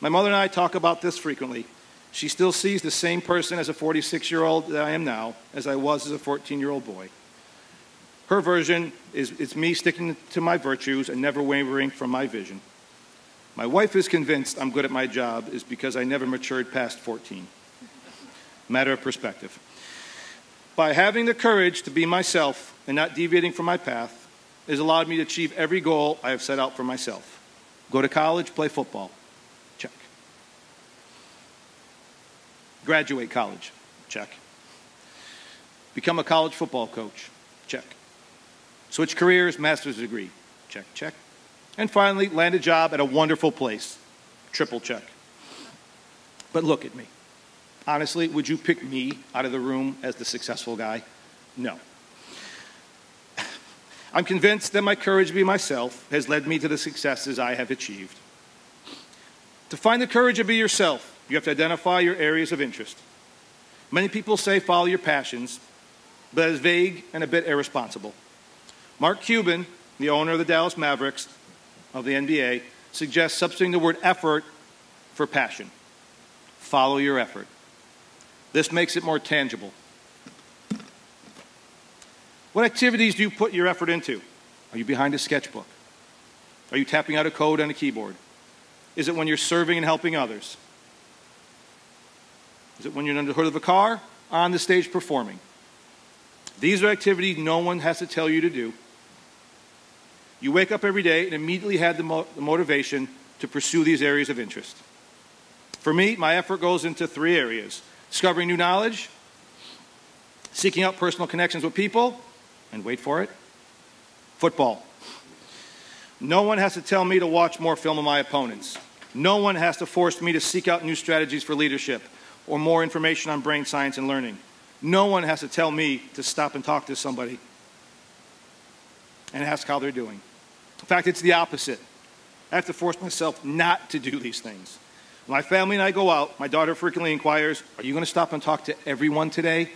H: My mother and I talk about this frequently. She still sees the same person as a 46 year old that I am now as I was as a 14 year old boy. Her version is it's me sticking to my virtues and never wavering from my vision. My wife is convinced I'm good at my job is because I never matured past 14. Matter of perspective. By having the courage to be myself and not deviating from my path, has allowed me to achieve every goal I have set out for myself. Go to college, play football. Check. Graduate college. Check. Become a college football coach. Check. Switch careers, master's degree. Check, check. And finally, land a job at a wonderful place. Triple check. But look at me. Honestly, would you pick me out of the room as the successful guy? No. I'm convinced that my courage to be myself has led me to the successes I have achieved. To find the courage to be yourself, you have to identify your areas of interest. Many people say follow your passions, but that is vague and a bit irresponsible. Mark Cuban, the owner of the Dallas Mavericks of the NBA, suggests substituting the word effort for passion. Follow your effort. This makes it more tangible. What activities do you put your effort into? Are you behind a sketchbook? Are you tapping out a code on a keyboard? Is it when you're serving and helping others? Is it when you're under the hood of a car? On the stage performing? These are activities no one has to tell you to do. You wake up every day and immediately have the, mo- the motivation to pursue these areas of interest. For me, my effort goes into three areas discovering new knowledge, seeking out personal connections with people, and wait for it, football. No one has to tell me to watch more film of my opponents. No one has to force me to seek out new strategies for leadership or more information on brain science and learning. No one has to tell me to stop and talk to somebody and ask how they're doing. In fact, it's the opposite. I have to force myself not to do these things. When my family and I go out, my daughter frequently inquires, Are you going to stop and talk to everyone today?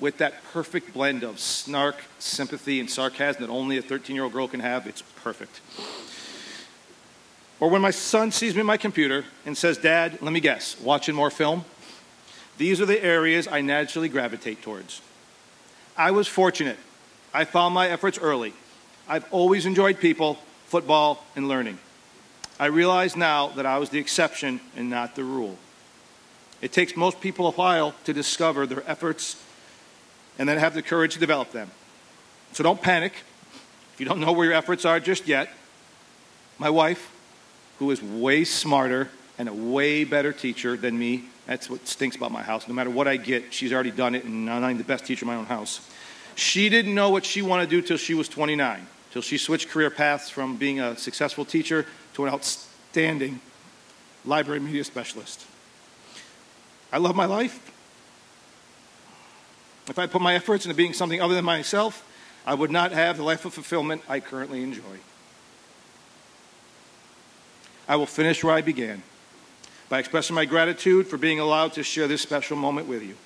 H: With that perfect blend of snark, sympathy, and sarcasm that only a 13 year old girl can have, it's perfect. Or when my son sees me at my computer and says, Dad, let me guess, watching more film? These are the areas I naturally gravitate towards. I was fortunate. I found my efforts early. I've always enjoyed people, football, and learning. I realize now that I was the exception and not the rule. It takes most people a while to discover their efforts and then have the courage to develop them. So don't panic if you don't know where your efforts are just yet. My wife, who is way smarter and a way better teacher than me, that's what stinks about my house. No matter what I get, she's already done it, and I'm the best teacher in my own house. She didn't know what she wanted to do till she was 29, till she switched career paths from being a successful teacher to an outstanding library media specialist. I love my life. If I put my efforts into being something other than myself, I would not have the life of fulfillment I currently enjoy. I will finish where I began by expressing my gratitude for being allowed to share this special moment with you.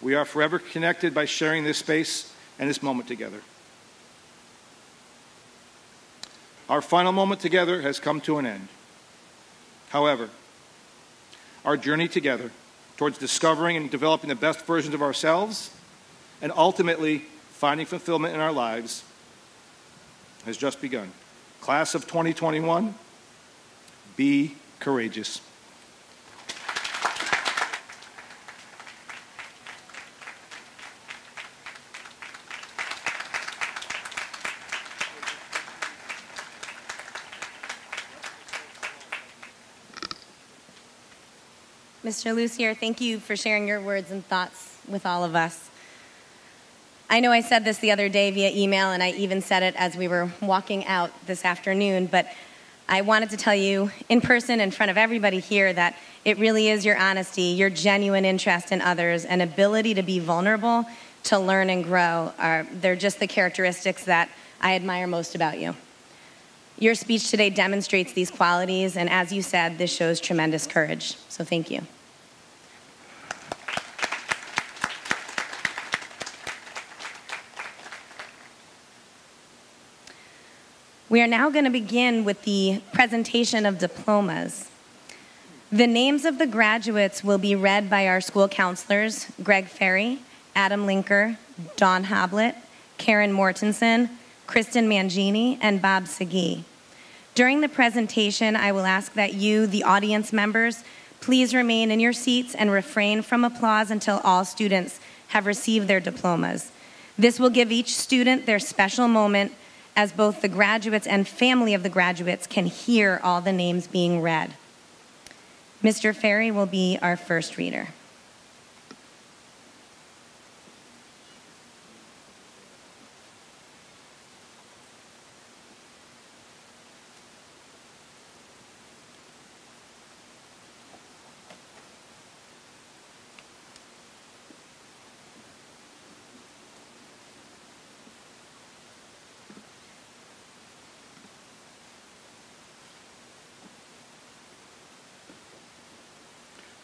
H: We are forever connected by sharing this space and this moment together. Our final moment together has come to an end. However, our journey together towards discovering and developing the best versions of ourselves and ultimately finding fulfillment in our lives has just begun. Class of 2021, be courageous.
A: Mr. Lucier, thank you for sharing your words and thoughts with all of us. I know I said this the other day via email, and I even said it as we were walking out this afternoon, but I wanted to tell you in person in front of everybody here that it really is your honesty, your genuine interest in others, and ability to be vulnerable to learn and grow. Are, they're just the characteristics that I admire most about you. Your speech today demonstrates these qualities, and as you said, this shows tremendous courage. So thank you. We are now going to begin with the presentation of diplomas. The names of the graduates will be read by our school counselors Greg Ferry, Adam Linker, Dawn Hoblet, Karen Mortensen, Kristen Mangini, and Bob Segui. During the presentation, I will ask that you, the audience members, please remain in your seats and refrain from applause until all students have received their diplomas. This will give each student their special moment as both the graduates and family of the graduates can hear all the names being read. Mr. Ferry will be our first reader.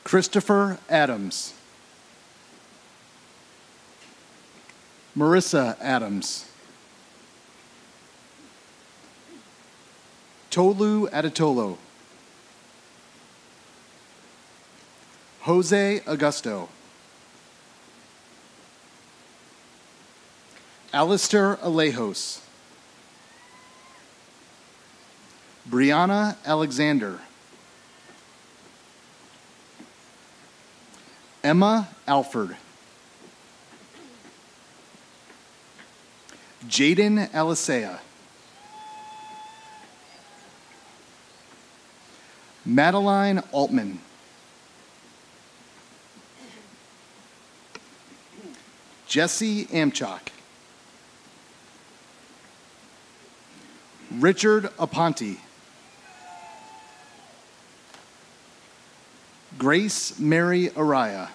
I: Christopher Adams. Marissa Adams. Tolu Adatolo. Jose Augusto. Alistair Alejos. Brianna Alexander. Emma Alford. Jaden Alisea. Madeline Altman. Jesse Amchok. Richard Aponte. Grace Mary Araya.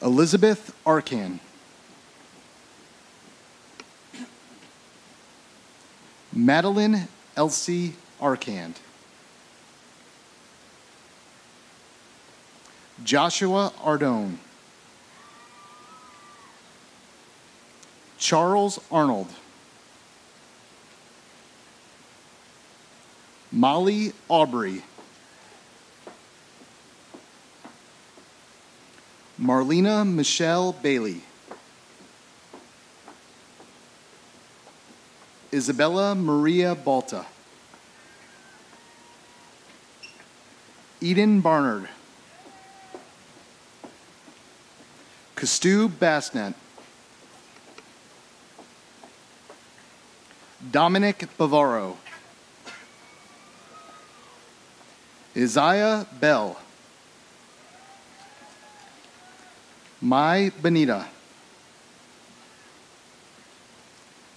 I: Elizabeth Arcan. Madeline Elsie Arcand. Joshua Ardone. Charles Arnold. Molly Aubrey. Marlena Michelle Bailey. Isabella Maria Balta. Eden Barnard. Castu Basnet. Dominic Bavaro. Isaiah Bell. Mai Benita.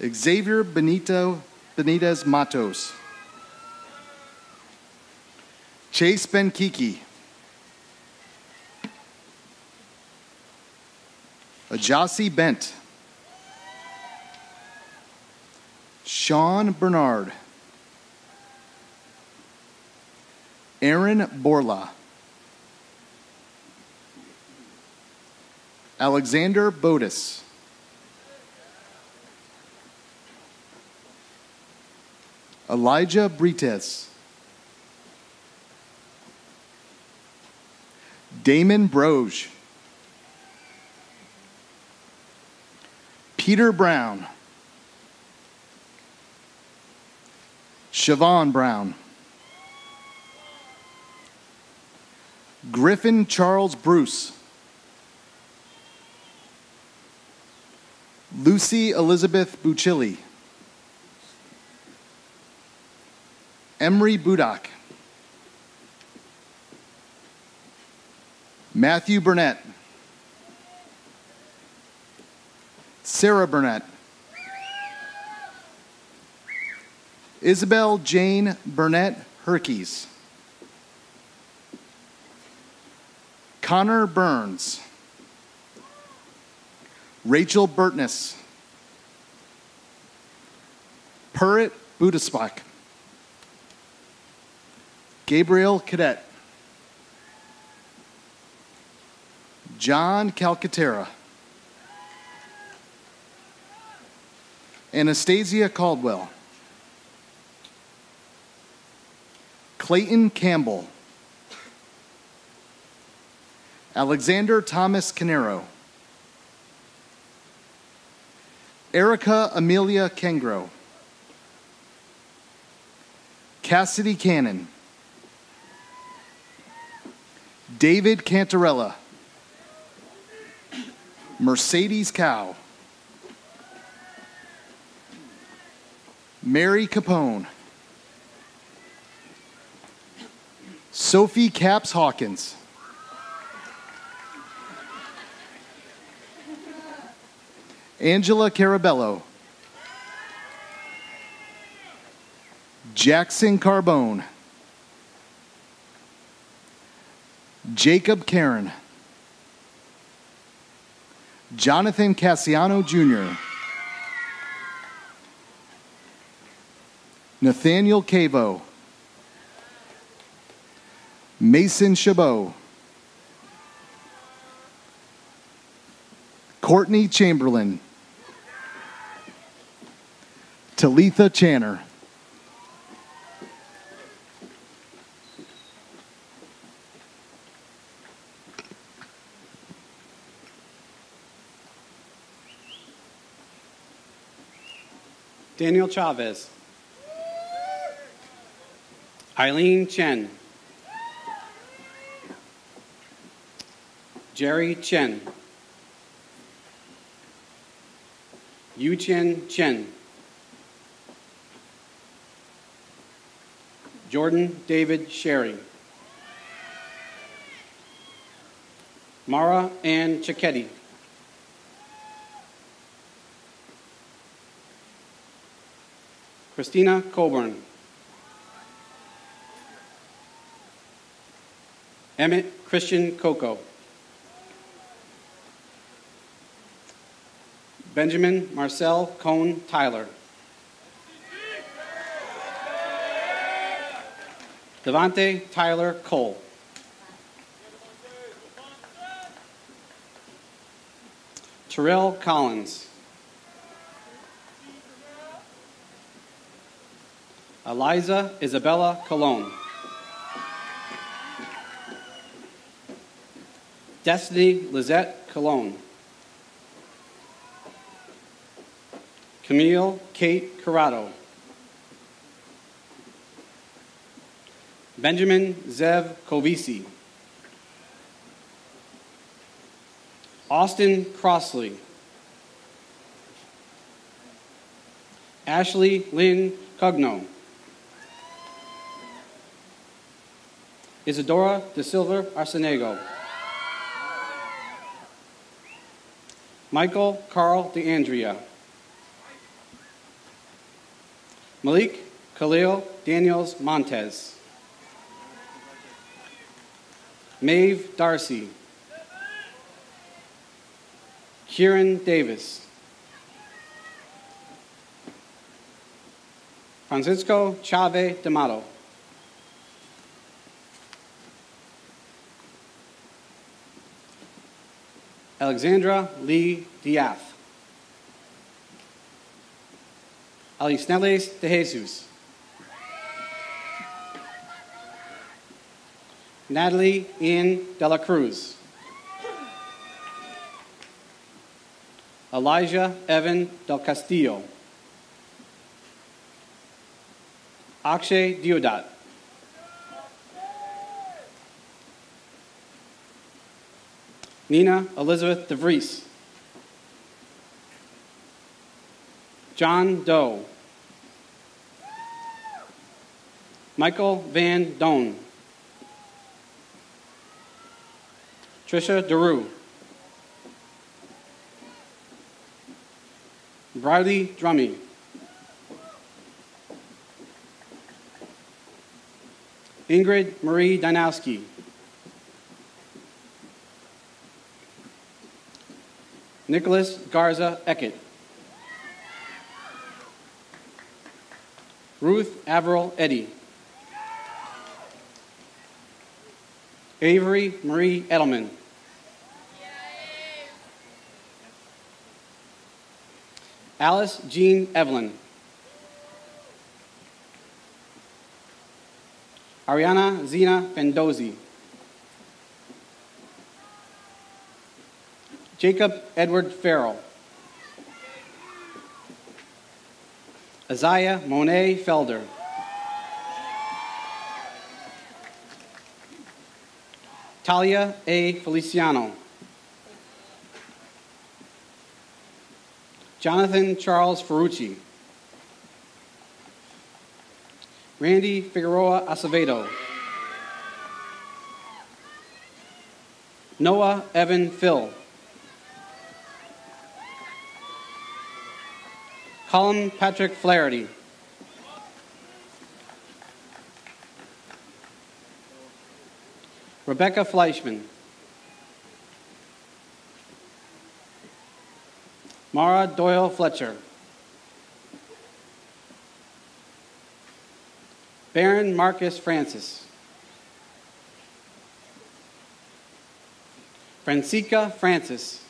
I: Xavier Benito Benitez Matos. Chase Benkiki. Ajasi Bent. Sean Bernard. Aaron Borla. Alexander Bodis. Elijah Brites. Damon Broge. Peter Brown. Siobhan Brown. Griffin Charles Bruce. Lucy Elizabeth Bucilli. Emery Budak. Matthew Burnett. Sarah Burnett. Isabel Jane Burnett Herkes. Connor Burns. Rachel Burtness. Purrit Budaspak. Gabriel Cadet. John Calcaterra. Anastasia Caldwell. Clayton Campbell. Alexander Thomas Canero. Erica Amelia Kengro. Cassidy Cannon. David Cantarella. Mercedes Cow. Mary Capone. Sophie Caps Hawkins. Angela Carabello. Jackson Carbone. Jacob Karen. Jonathan Cassiano Jr. Nathaniel Cavo. Mason Chabot, Courtney Chamberlain, Talitha Channer.
J: Daniel Chavez. Eileen Chen. Jerry Chen. Yu Chen Chen. Jordan David Sherry. Mara Ann Cicchetti. Christina Coburn. Emmett Christian Coco. Benjamin Marcel Cohn Tyler. Devante Tyler Cole. Terrell Collins. Eliza Isabella Colon. Destiny Lizette Cologne. Camille Kate Corrado. Benjamin Zev Kovisi. Austin Crossley. Ashley Lynn Cugno. Isadora de Silva Arsenego. Michael Carl DeAndrea. Malik Khalil Daniels Montez. Maeve Darcy. Kieran Davis. Francisco Chave D'Amato. Alexandra Lee Diaz. Alisneles de Jesus. Natalie Ian De La Cruz. Elijah Evan Del Castillo. Akshay Diodat. Nina Elizabeth DeVries. John Doe. Michael Van Doan. Trisha DeRue. Briley Drummy. Ingrid Marie Danowski. Nicholas Garza Eckett. Ruth Averill Eddy. Avery Marie Edelman. Alice Jean Evelyn. Ariana Zena Fendozi. Jacob Edward Farrell. Isaiah Monet Felder. Talia A. Feliciano. Jonathan Charles Ferrucci. Randy Figueroa Acevedo. Noah Evan Phil. Colin Patrick Flaherty. Rebecca Fleischman. Mara Doyle Fletcher. Baron Marcus Francis. Francesca Francis.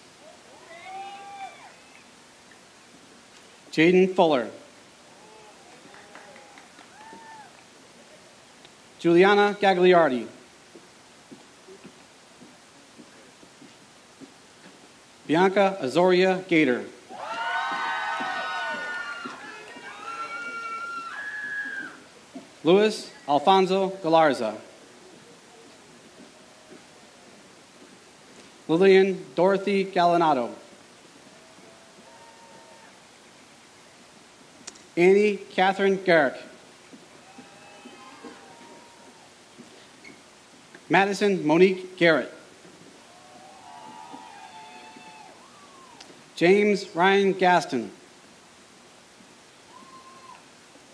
J: Jaden Fuller. Juliana Gagliardi. Bianca Azoria Gator. Luis Alfonso Galarza. Lillian Dorothy Gallinado. Annie Catherine Garrick. Madison Monique Garrett. James Ryan Gaston.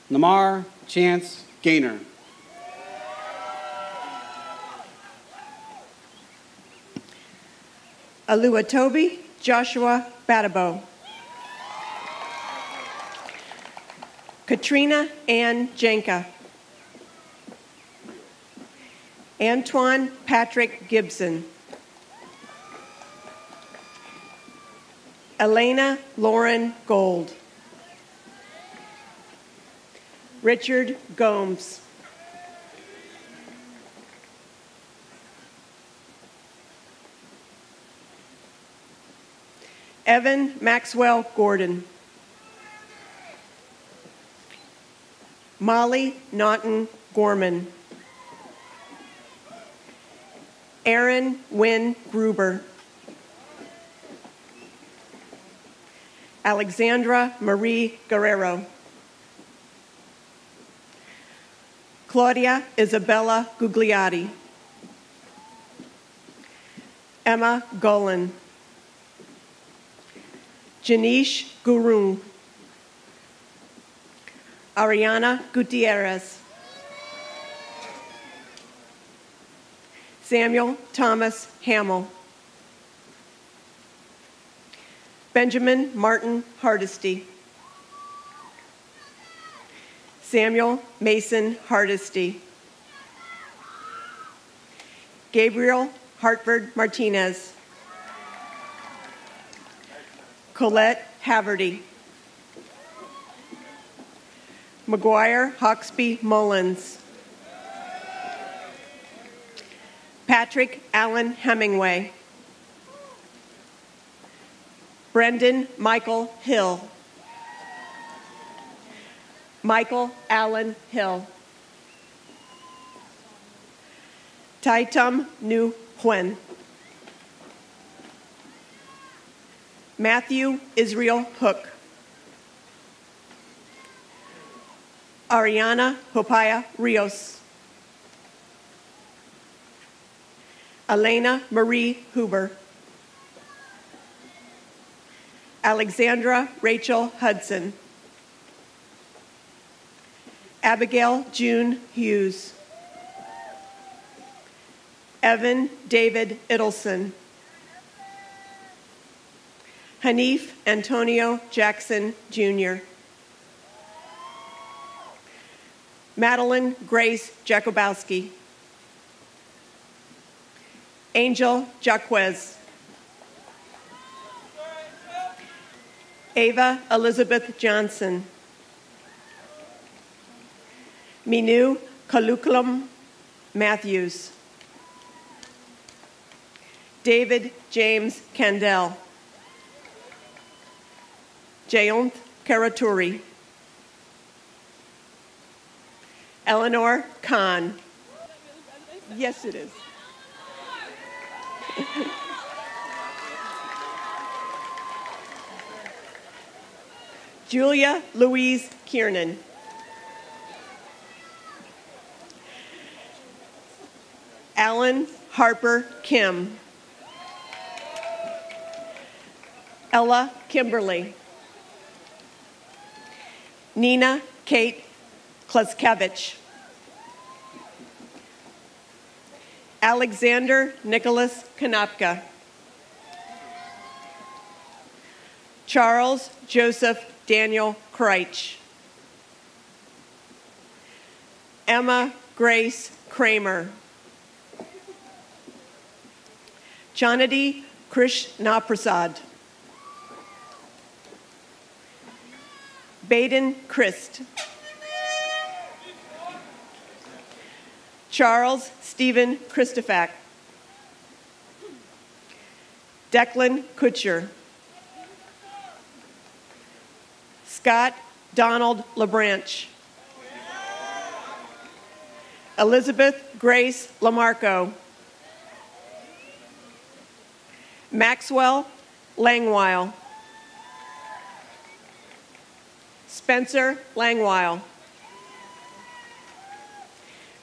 J: Lamar Chance Gaynor.
K: Aluatobi Joshua Batabo. Katrina Ann Janka. Antoine Patrick Gibson. Elena Lauren Gold. Richard Gomes. Evan Maxwell Gordon. Molly Naughton Gorman. Aaron Wynn Gruber. Alexandra Marie Guerrero. Claudia Isabella Gugliotti. Emma Golan. Janish Gurung. Ariana Gutierrez. Samuel Thomas Hamill. Benjamin Martin Hardesty. Samuel Mason Hardesty. Gabriel Hartford Martinez. Colette Haverty. McGuire Hawksby Mullins. Patrick Allen Hemingway. Brendan Michael Hill. Michael Allen Hill. Taitum Nu Huen. Matthew Israel Hook. Ariana Hopaya Rios. Elena Marie Huber. Alexandra Rachel Hudson. Abigail June Hughes. Evan David Idelson. Hanif Antonio Jackson Jr. Madeline Grace Jakubowski. Angel Jaquez. Ava Elizabeth Johnson. Minu Kalukulam Matthews. David James Candell. Jayanth Karaturi. Eleanor Khan. Yes, it is. <laughs> Julia Louise Kiernan. Alan Harper Kim. Ella Kimberly. Nina Kate Kluskevich. Alexander Nicholas Kanopka. Charles Joseph Daniel Kreitch. Emma Grace Kramer. Chanadi Krishnaprasad. Baden Christ. Charles Stephen Christofak. Declan Kutcher. Scott Donald LeBranch. Elizabeth Grace Lamarco. Maxwell Langweil. Spencer Langweil.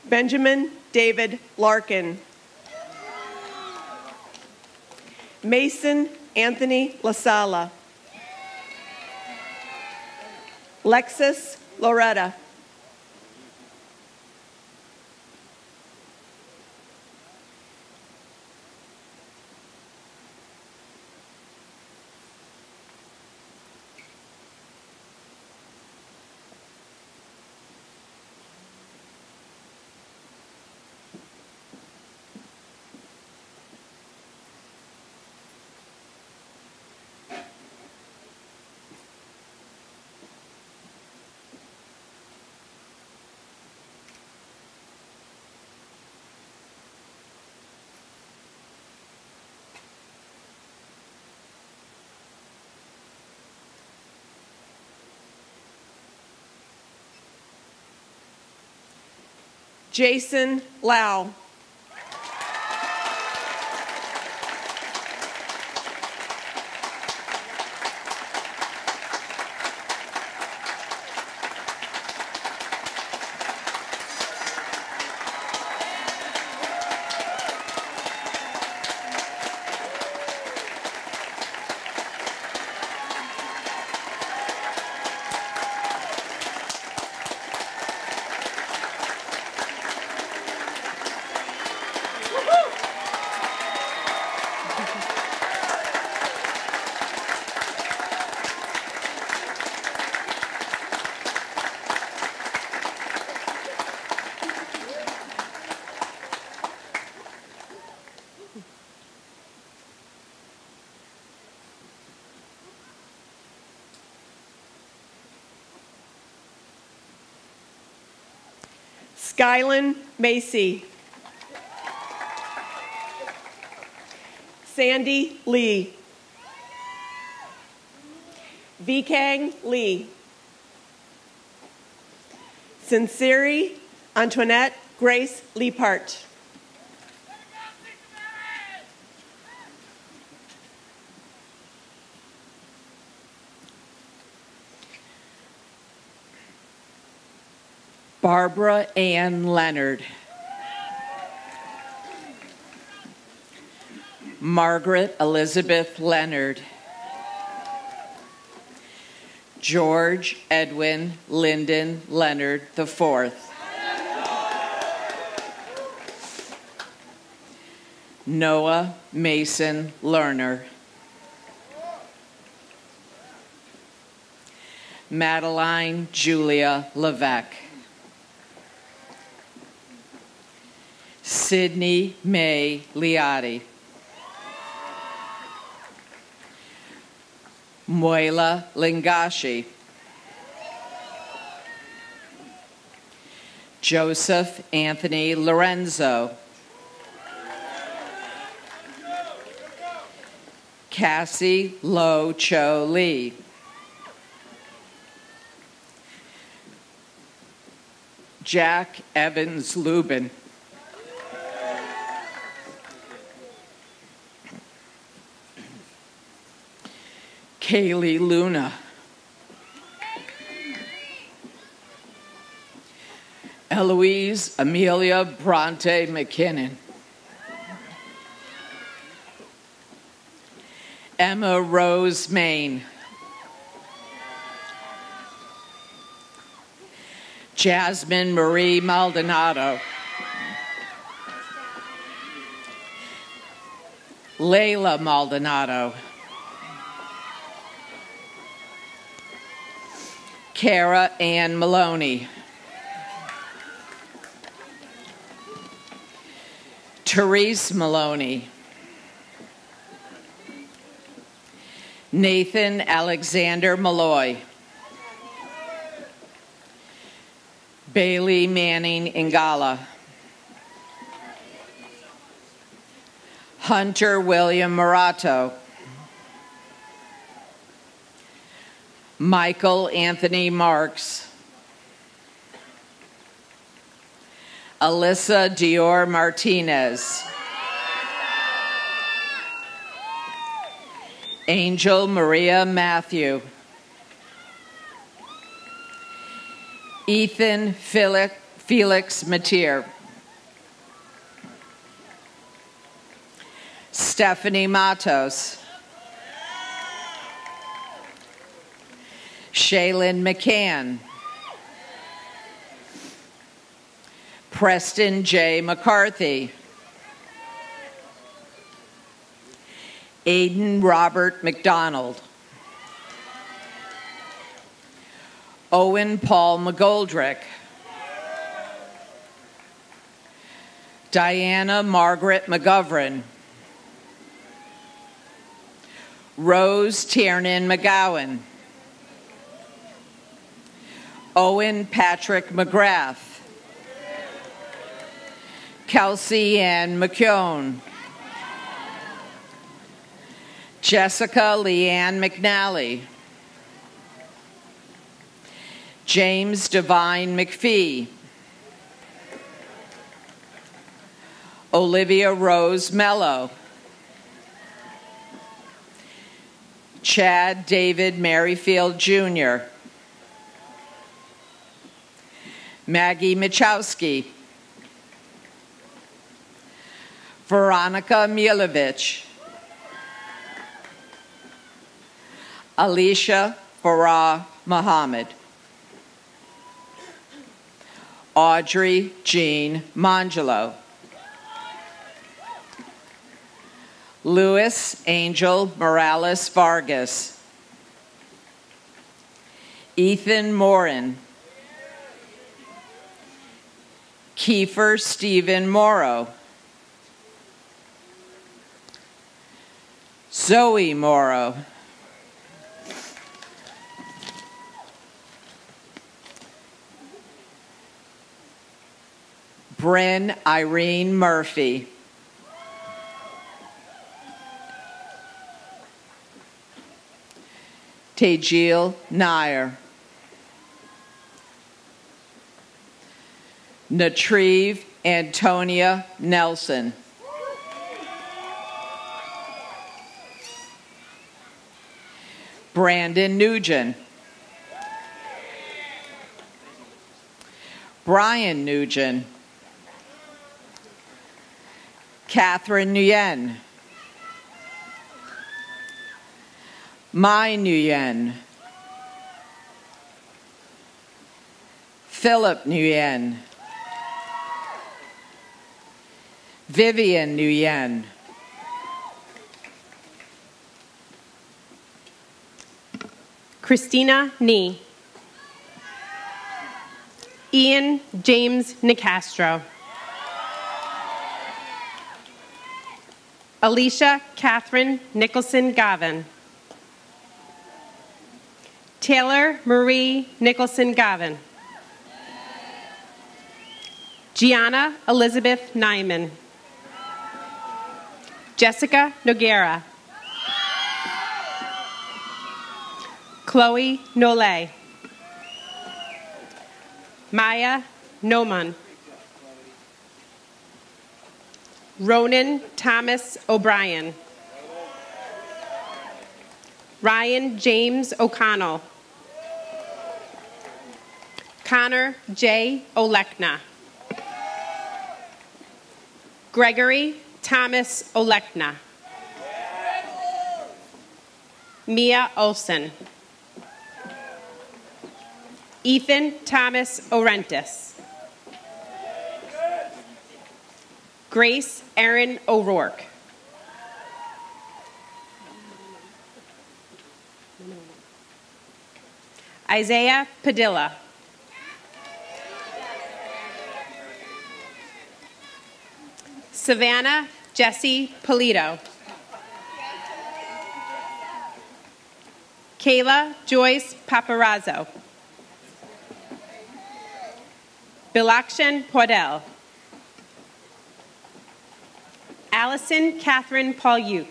K: Benjamin David Larkin. Mason Anthony Lasala. Lexus Loretta. Jason Lau. Skylan Macy. Sandy Lee. Vikang Lee. Sincere Antoinette Grace Leapart.
L: Barbara Ann Leonard. Margaret Elizabeth Leonard. George Edwin Lyndon Leonard IV. Noah Mason Lerner. Madeline Julia Levesque. Sydney May Liotti. Moila Lingashi. Joseph Anthony Lorenzo. Cassie Lo Cho Lee. Jack Evans Lubin. Kaylee Luna. Eloise Amelia Bronte McKinnon. Emma Rose Main. Jasmine Marie Maldonado. Layla Maldonado. Kara Ann Maloney. Therese Maloney. Nathan Alexander Malloy. Bailey Manning Ingala. Hunter William Morato. Michael Anthony Marks. Alyssa Dior Martinez. Angel Maria Matthew. Ethan Felix, Felix Mateer. Stephanie Matos. Shaylin McCann. Preston J. McCarthy. Aiden Robert McDonald. Owen Paul McGoldrick. Diana Margaret McGovern. Rose Tiernan McGowan. Owen Patrick McGrath. Kelsey Ann McKeown. Jessica Leanne McNally. James Devine McPhee. Olivia Rose Mello. Chad David Merrifield Jr. Maggie Machowski. Veronica Milovich. Alicia Farah Muhammad. Audrey Jean Mangelo. Louis Angel Morales Vargas. Ethan Morin. Kiefer Stephen Morrow. Zoe Morrow. Bryn Irene Murphy. Tajil Nair. Natrieve Antonia Nelson. Brandon Nugent. Brian Nugent. Catherine Nguyen. Mai Nguyen. Philip Nguyen. Vivian Nguyen.
M: Christina Nee. Ian James Nicastro. Alicia Catherine Nicholson Gavin. Taylor Marie Nicholson Gavin. Gianna Elizabeth Nyman. Jessica Noguera. Chloe Nole. Maya Noman. Ronan Thomas O'Brien. Ryan James O'Connell. Connor J. Olekna. Gregory Thomas Olekna. Mia Olson. Ethan Thomas Orentis. Grace Erin O'Rourke. Isaiah Padilla. Savannah Jesse Polito. Kayla Joyce Paparazzo. Bilakshan Podel. Allison Catherine Paul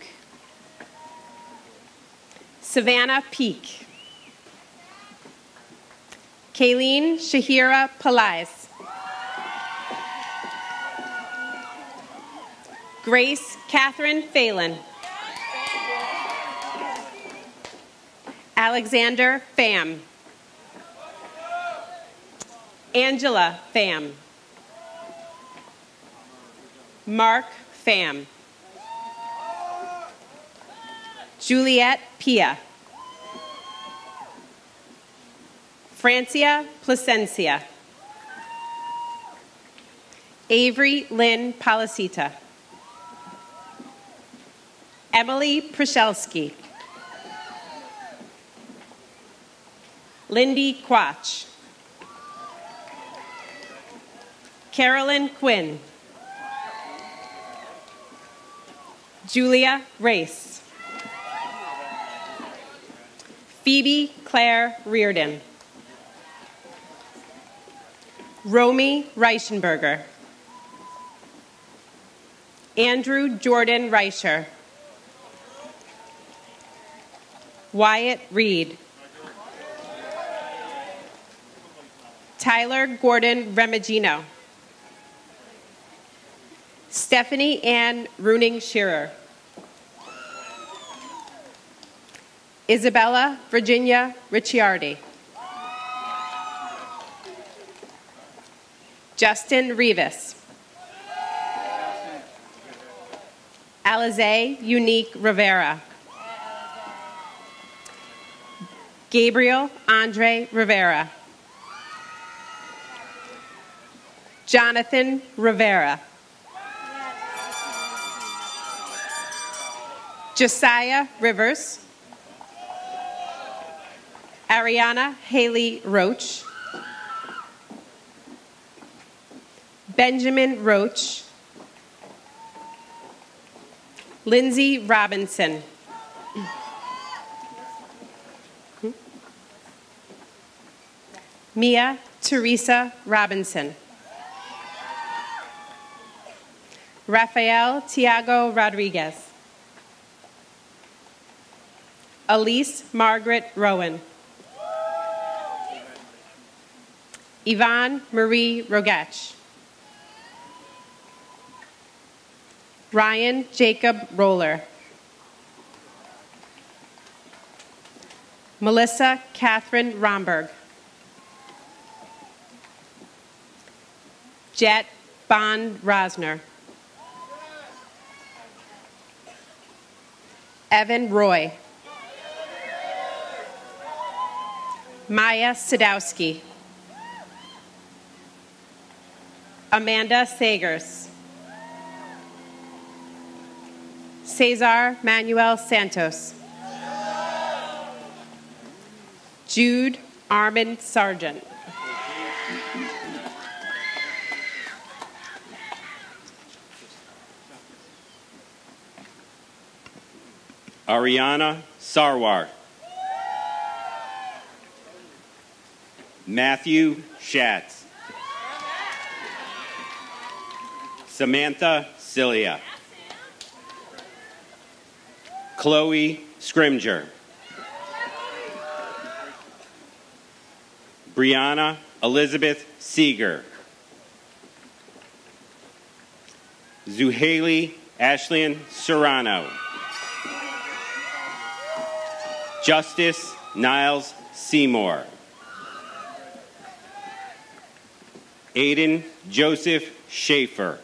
M: Savannah Peak. Kayleen Shahira Palais. Grace Catherine Phelan. Alexander Pham. Angela Pham. Mark Pham. Juliet Pia. Francia Placencia. Avery Lynn Palasita. Emily Prashelski. Lindy Quach. Carolyn Quinn. Julia Race. Phoebe Claire Reardon. Romy Reichenberger. Andrew Jordan Reicher. Wyatt Reed. Tyler Gordon Remigino. Stephanie Ann Runing Shearer. Isabella Virginia Ricciardi. Justin Rivas. Alize Unique Rivera. Gabriel Andre Rivera. Jonathan Rivera. Josiah Rivers. Ariana Haley Roach. Benjamin Roach. Lindsay Robinson. Mia Teresa Robinson. Rafael Tiago Rodriguez. Elise Margaret Rowan. Yvonne Marie Rogach. Ryan Jacob Roller. Melissa Catherine Romberg. Jet Bond Rosner. Evan Roy. Maya Sadowski. Amanda Sagers. Cesar Manuel Santos. Jude Armand Sargent.
N: Ariana Sarwar. Matthew Schatz. Samantha Cilia. Chloe Scrimger. Brianna Elizabeth Seeger. Zuhaili Ashlyn Serrano. Justice Niles Seymour. Aiden Joseph Schaefer.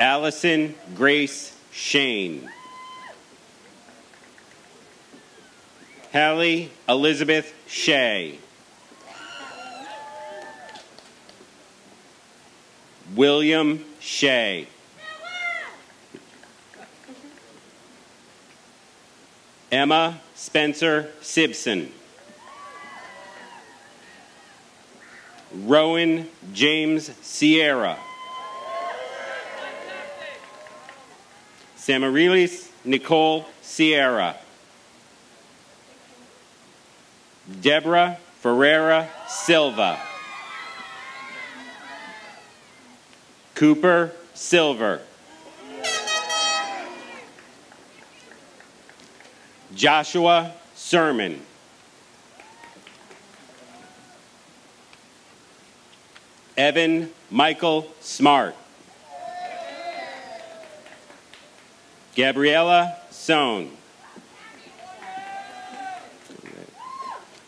N: Allison Grace Shane. Hallie Elizabeth Shea. William Shea. Emma Spencer Sibson. Rowan James Sierra. Samarilis Nicole Sierra. Deborah Ferreira Silva. Cooper Silver. Joshua Sermon. Evan Michael Smart. Gabriella Sohn.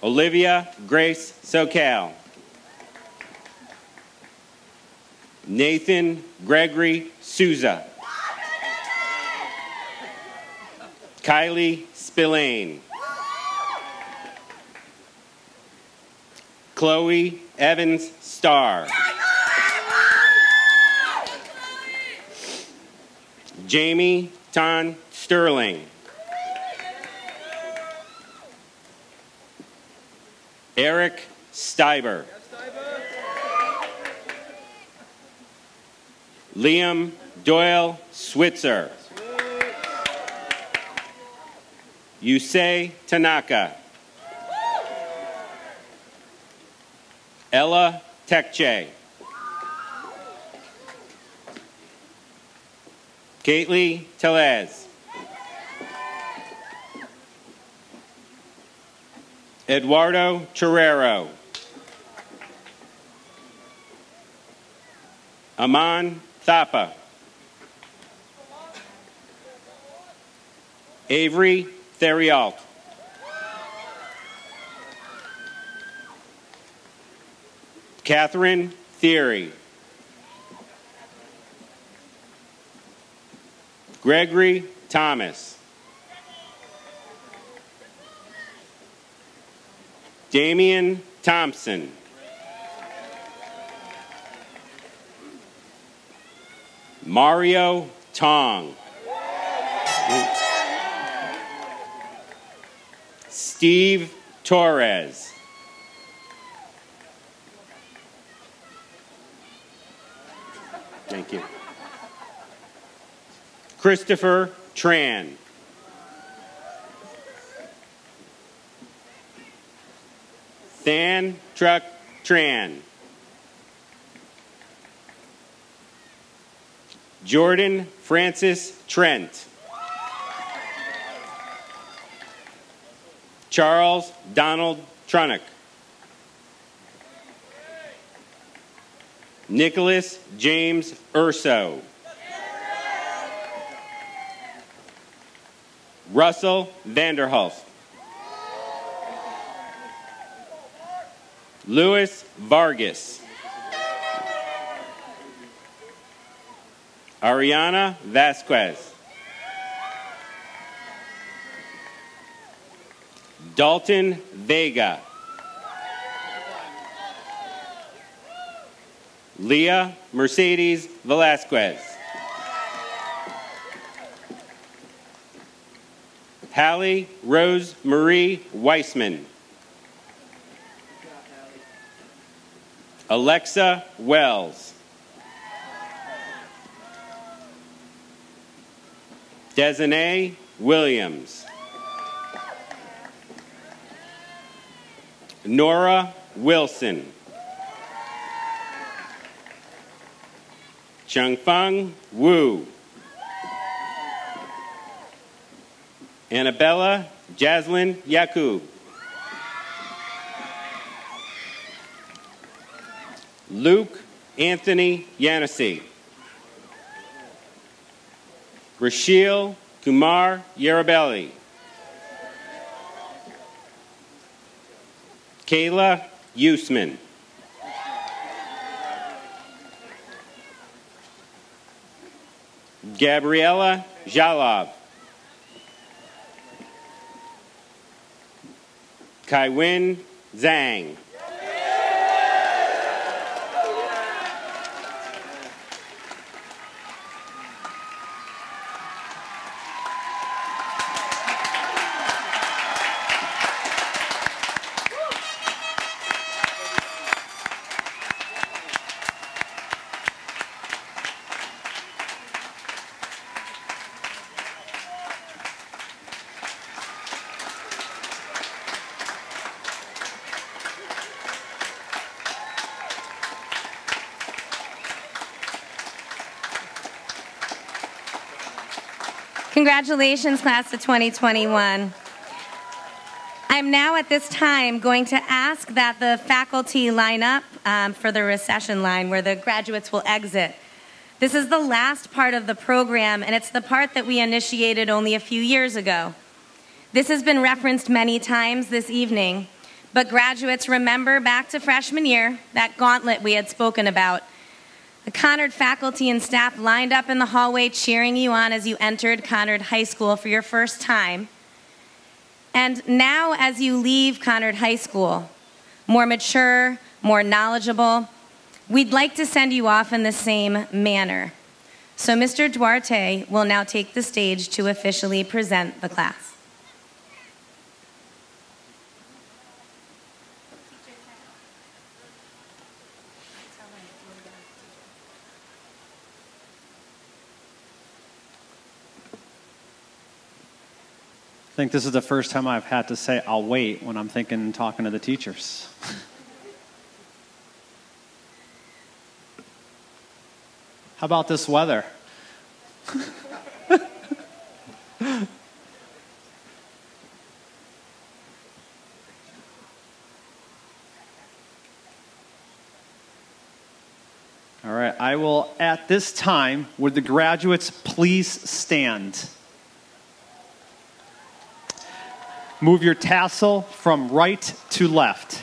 N: Olivia Grace Sokal. Nathan Gregory Souza. Kylie Spillane. Chloe Evans Starr. Jamie Ton Sterling. Eric Steiber. Liam Doyle Switzer. Yusei Tanaka. Ella Tekche. Kately Telez. Eduardo Torrero. Aman Thapa. Avery Theriault. Catherine Theory. Gregory Thomas. Damian Thompson. Mario Tong. Steve Torres. Thank you. Christopher Tran. Than Truck Tran. Jordan Francis Trent. Charles Donald Trunick. Nicholas James Urso. Russell Vanderhulst. Louis Vargas. Ariana Vasquez. Dalton Vega. Leah Mercedes Velasquez. Hallie Rose Marie Weissman. Alexa Wells. Desanay Williams. Nora Wilson. Changfeng Wu. Annabella Jaslyn Yakub. Luke Anthony Yanissi. Rashil Kumar Yarabelli. Kayla Usman. Gabriella Jalov. Kaiwin Zhang.
A: Congratulations, class of 2021. I'm now at this time going to ask that the faculty line up um, for the recession line where the graduates will exit. This is the last part of the program, and it's the part that we initiated only a few years ago. This has been referenced many times this evening, but graduates remember back to freshman year, that gauntlet we had spoken about. The Conard faculty and staff lined up in the hallway cheering you on as you entered Conard High School for your first time. And now, as you leave Conard High School, more mature, more knowledgeable, we'd like to send you off in the same manner. So, Mr. Duarte will now take the stage to officially present the class.
C: Think this is the first time I've had to say, I'll wait when I'm thinking and talking to the teachers. <laughs> How about this weather? <laughs> All right, I will at this time, would the graduates please stand? Move your tassel from right to left.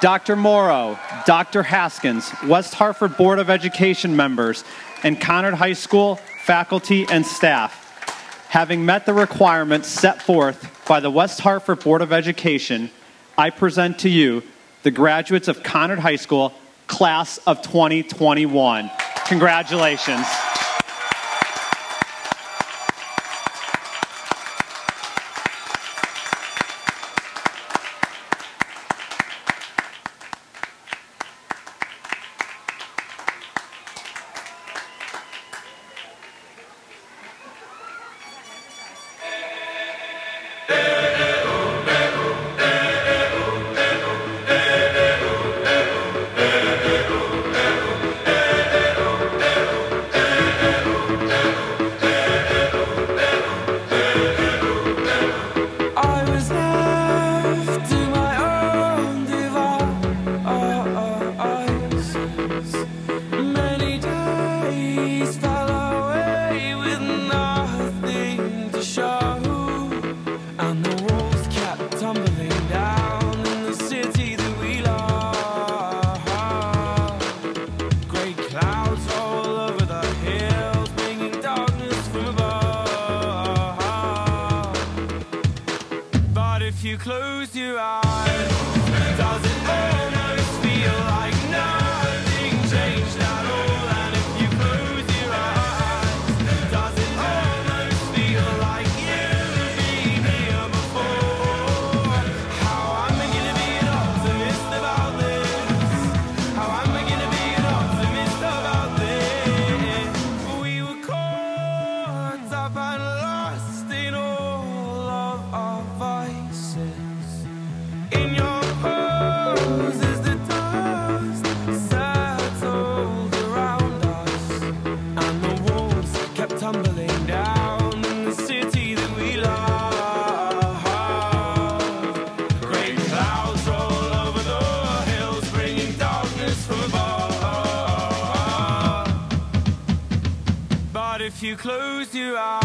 C: Dr. Morrow, Dr. Haskins, West Hartford Board of Education members, and Conard High School faculty and staff, having met the requirements set forth by the West Hartford Board of Education, I present to you the graduates of Conard High School, class of 2021. Congratulations.
O: Your uh, eyes, you close your eyes,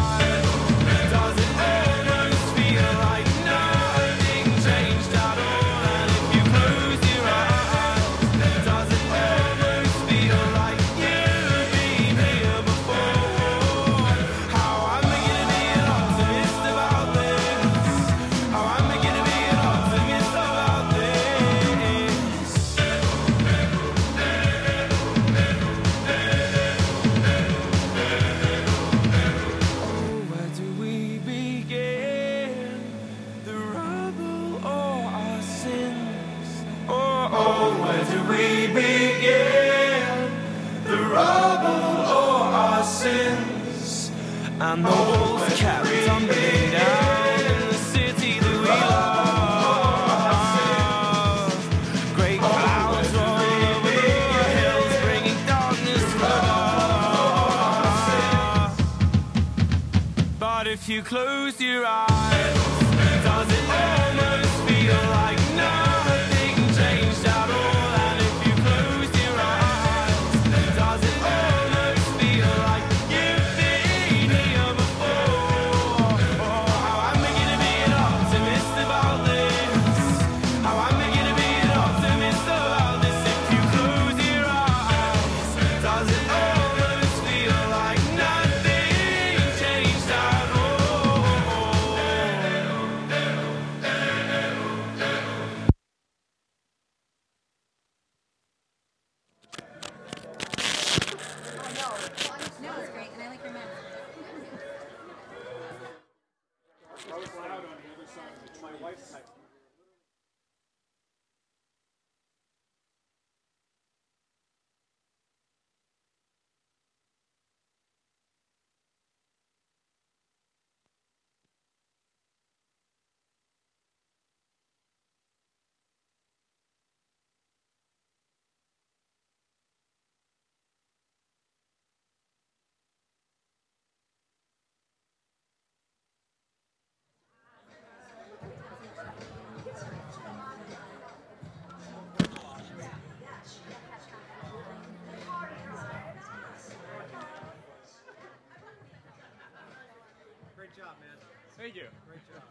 C: job, man. Thank you. Great job.